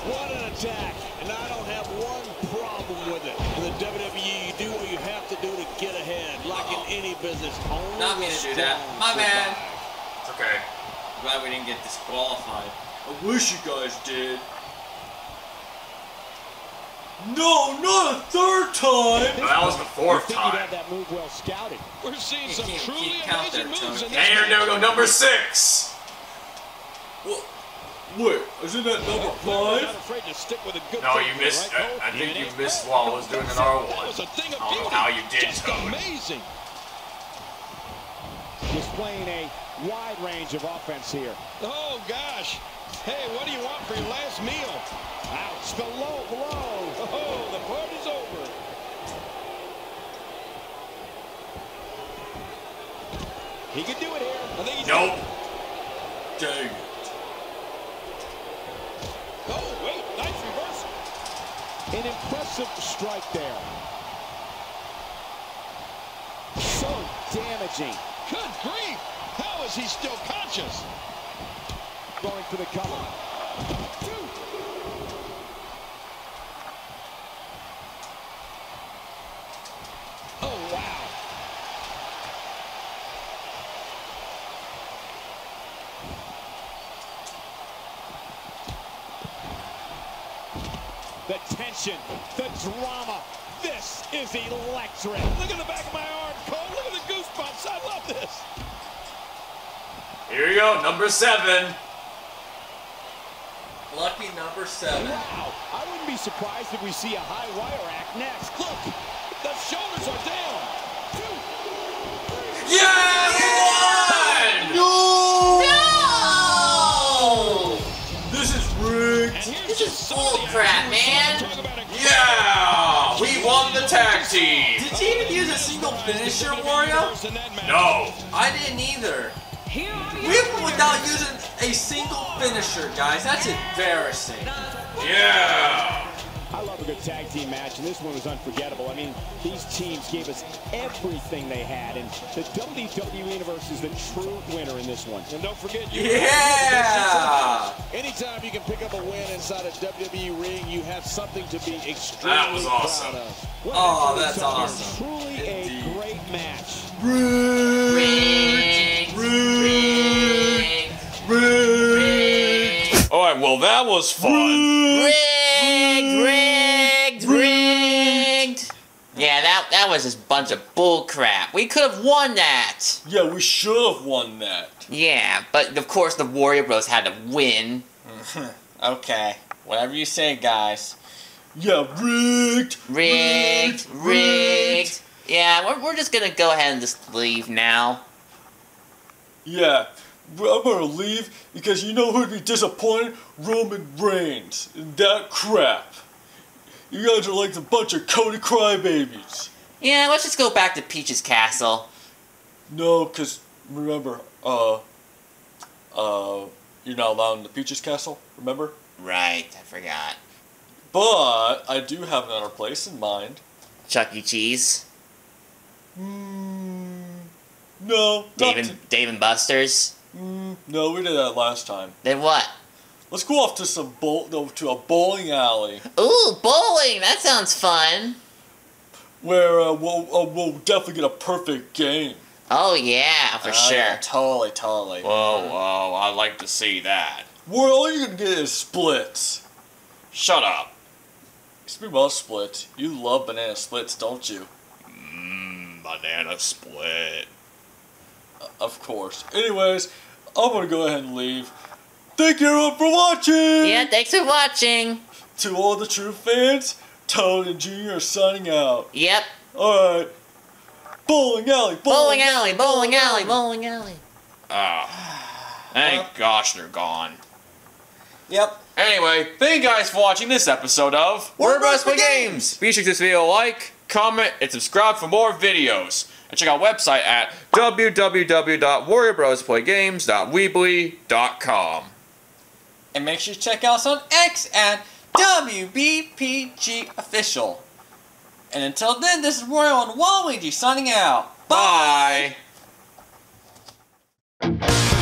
What an attack. And I don't have one problem with it. In the WWE, you do what you have to do to get ahead. Like in any business. Only Not the mean to do that. My bad. survive. It's okay. Glad we didn't get disqualified. I wish you guys did. No, not a third time! That was the fourth think you'd time. that move well scouted. We're seeing some truly amazing moves Tony. in this And here we go, number six. What? Wait, isn't that number Not five? afraid to stick with a good No, you missed. right, uh, I think you missed is. while I was doing an R That one. was a thing of I don't know how you did, Just Tony. amazing. Displaying a wide range of offense here. Oh, gosh. Hey, what do you want for your last meal? Ouch, the low blow. Oh, the party's over. He could do it here. I think he's Nope. Dang it. Oh, wait, nice reversal. An impressive strike there. So damaging. Good grief. How is he still conscious? Going for the cover. Oh, wow. The tension, the drama. This is electric. Look at the back of my arm, Cole. Look at the goosebumps. I love this. Here we go, number seven. Lucky number seven. Wow. I wouldn't be surprised if we see a high wire act next. Look, the shoulders are down. Yeah, we won! This just is some bull crap, action we're seeing. man. Talk about a Yeah, we won the tag team. Did you even use a single finisher, Wario? in that match. No. I didn't either. We your went without using a single finisher, guys. That's embarrassing. Yeah. I love a good tag team match, and this one was unforgettable. I mean, these teams gave us everything they had, and the WWE Universe is the true winner in this one. And don't forget, you Yeah! Anytime you can pick up a win inside a WWE ring, you have something to be extremely That was awesome. proud of. What Oh, that's excellent awesome. Truly Indeed. a great match. Rigged. Rigged. Rigged. All right, well that was fun. Rigged. That was just a bunch of bull crap. We could have won that. Yeah, we should have won that. Yeah, but of course the Wario Bros had to win. (laughs) Okay, whatever you say, guys. Yeah, rigged. Rigged. Rigged. Yeah, we're, we're just gonna go ahead and just leave now. Yeah, I'm gonna leave because you know who'd be disappointed? Roman Reigns. That crap. You guys are like a bunch of Cody crybabies. Yeah, let's just go back to Peach's castle. No, because remember, uh, uh, you're not allowed in the Peach's Castle, remember? Right, I forgot. But I do have another place in mind. Chuck E. Cheese. Mm, no, Dave and, Dave and Buster's. to- mm, no, we did that last time. Then what? Let's go off to some bowl, no, to a bowling alley Ooh, bowling! That sounds fun. Where uh, we'll uh, we'll definitely get a perfect game. Oh yeah, for Oh, sure. yeah, totally, totally. Whoa, whoa, I'd like to see that. Where all you're gonna get is splits. Shut up. Speaking about splits, you love banana splits, don't you? Mmm, banana split. Of course. Anyways, I'm gonna go ahead and leave. Thank you everyone for watching! Yeah, thanks for watching. To all the true fans, Toad and Junior are signing out. Yep. Alright. Bowling alley, Bowling alley, bowling alley, bowling alley. Ah, thank gosh they're gone. Yep. Anyway, thank you guys for watching this episode of Wario Bros. Play Play Games. Be sure to give this video a like, comment, and subscribe for more videos. And check out our website at www.wariobrosPlayGames.weebly.com. And make sure you check us on X at WBPG Official. And until then, this is Royal and Waluigi signing out. Bye. Bye.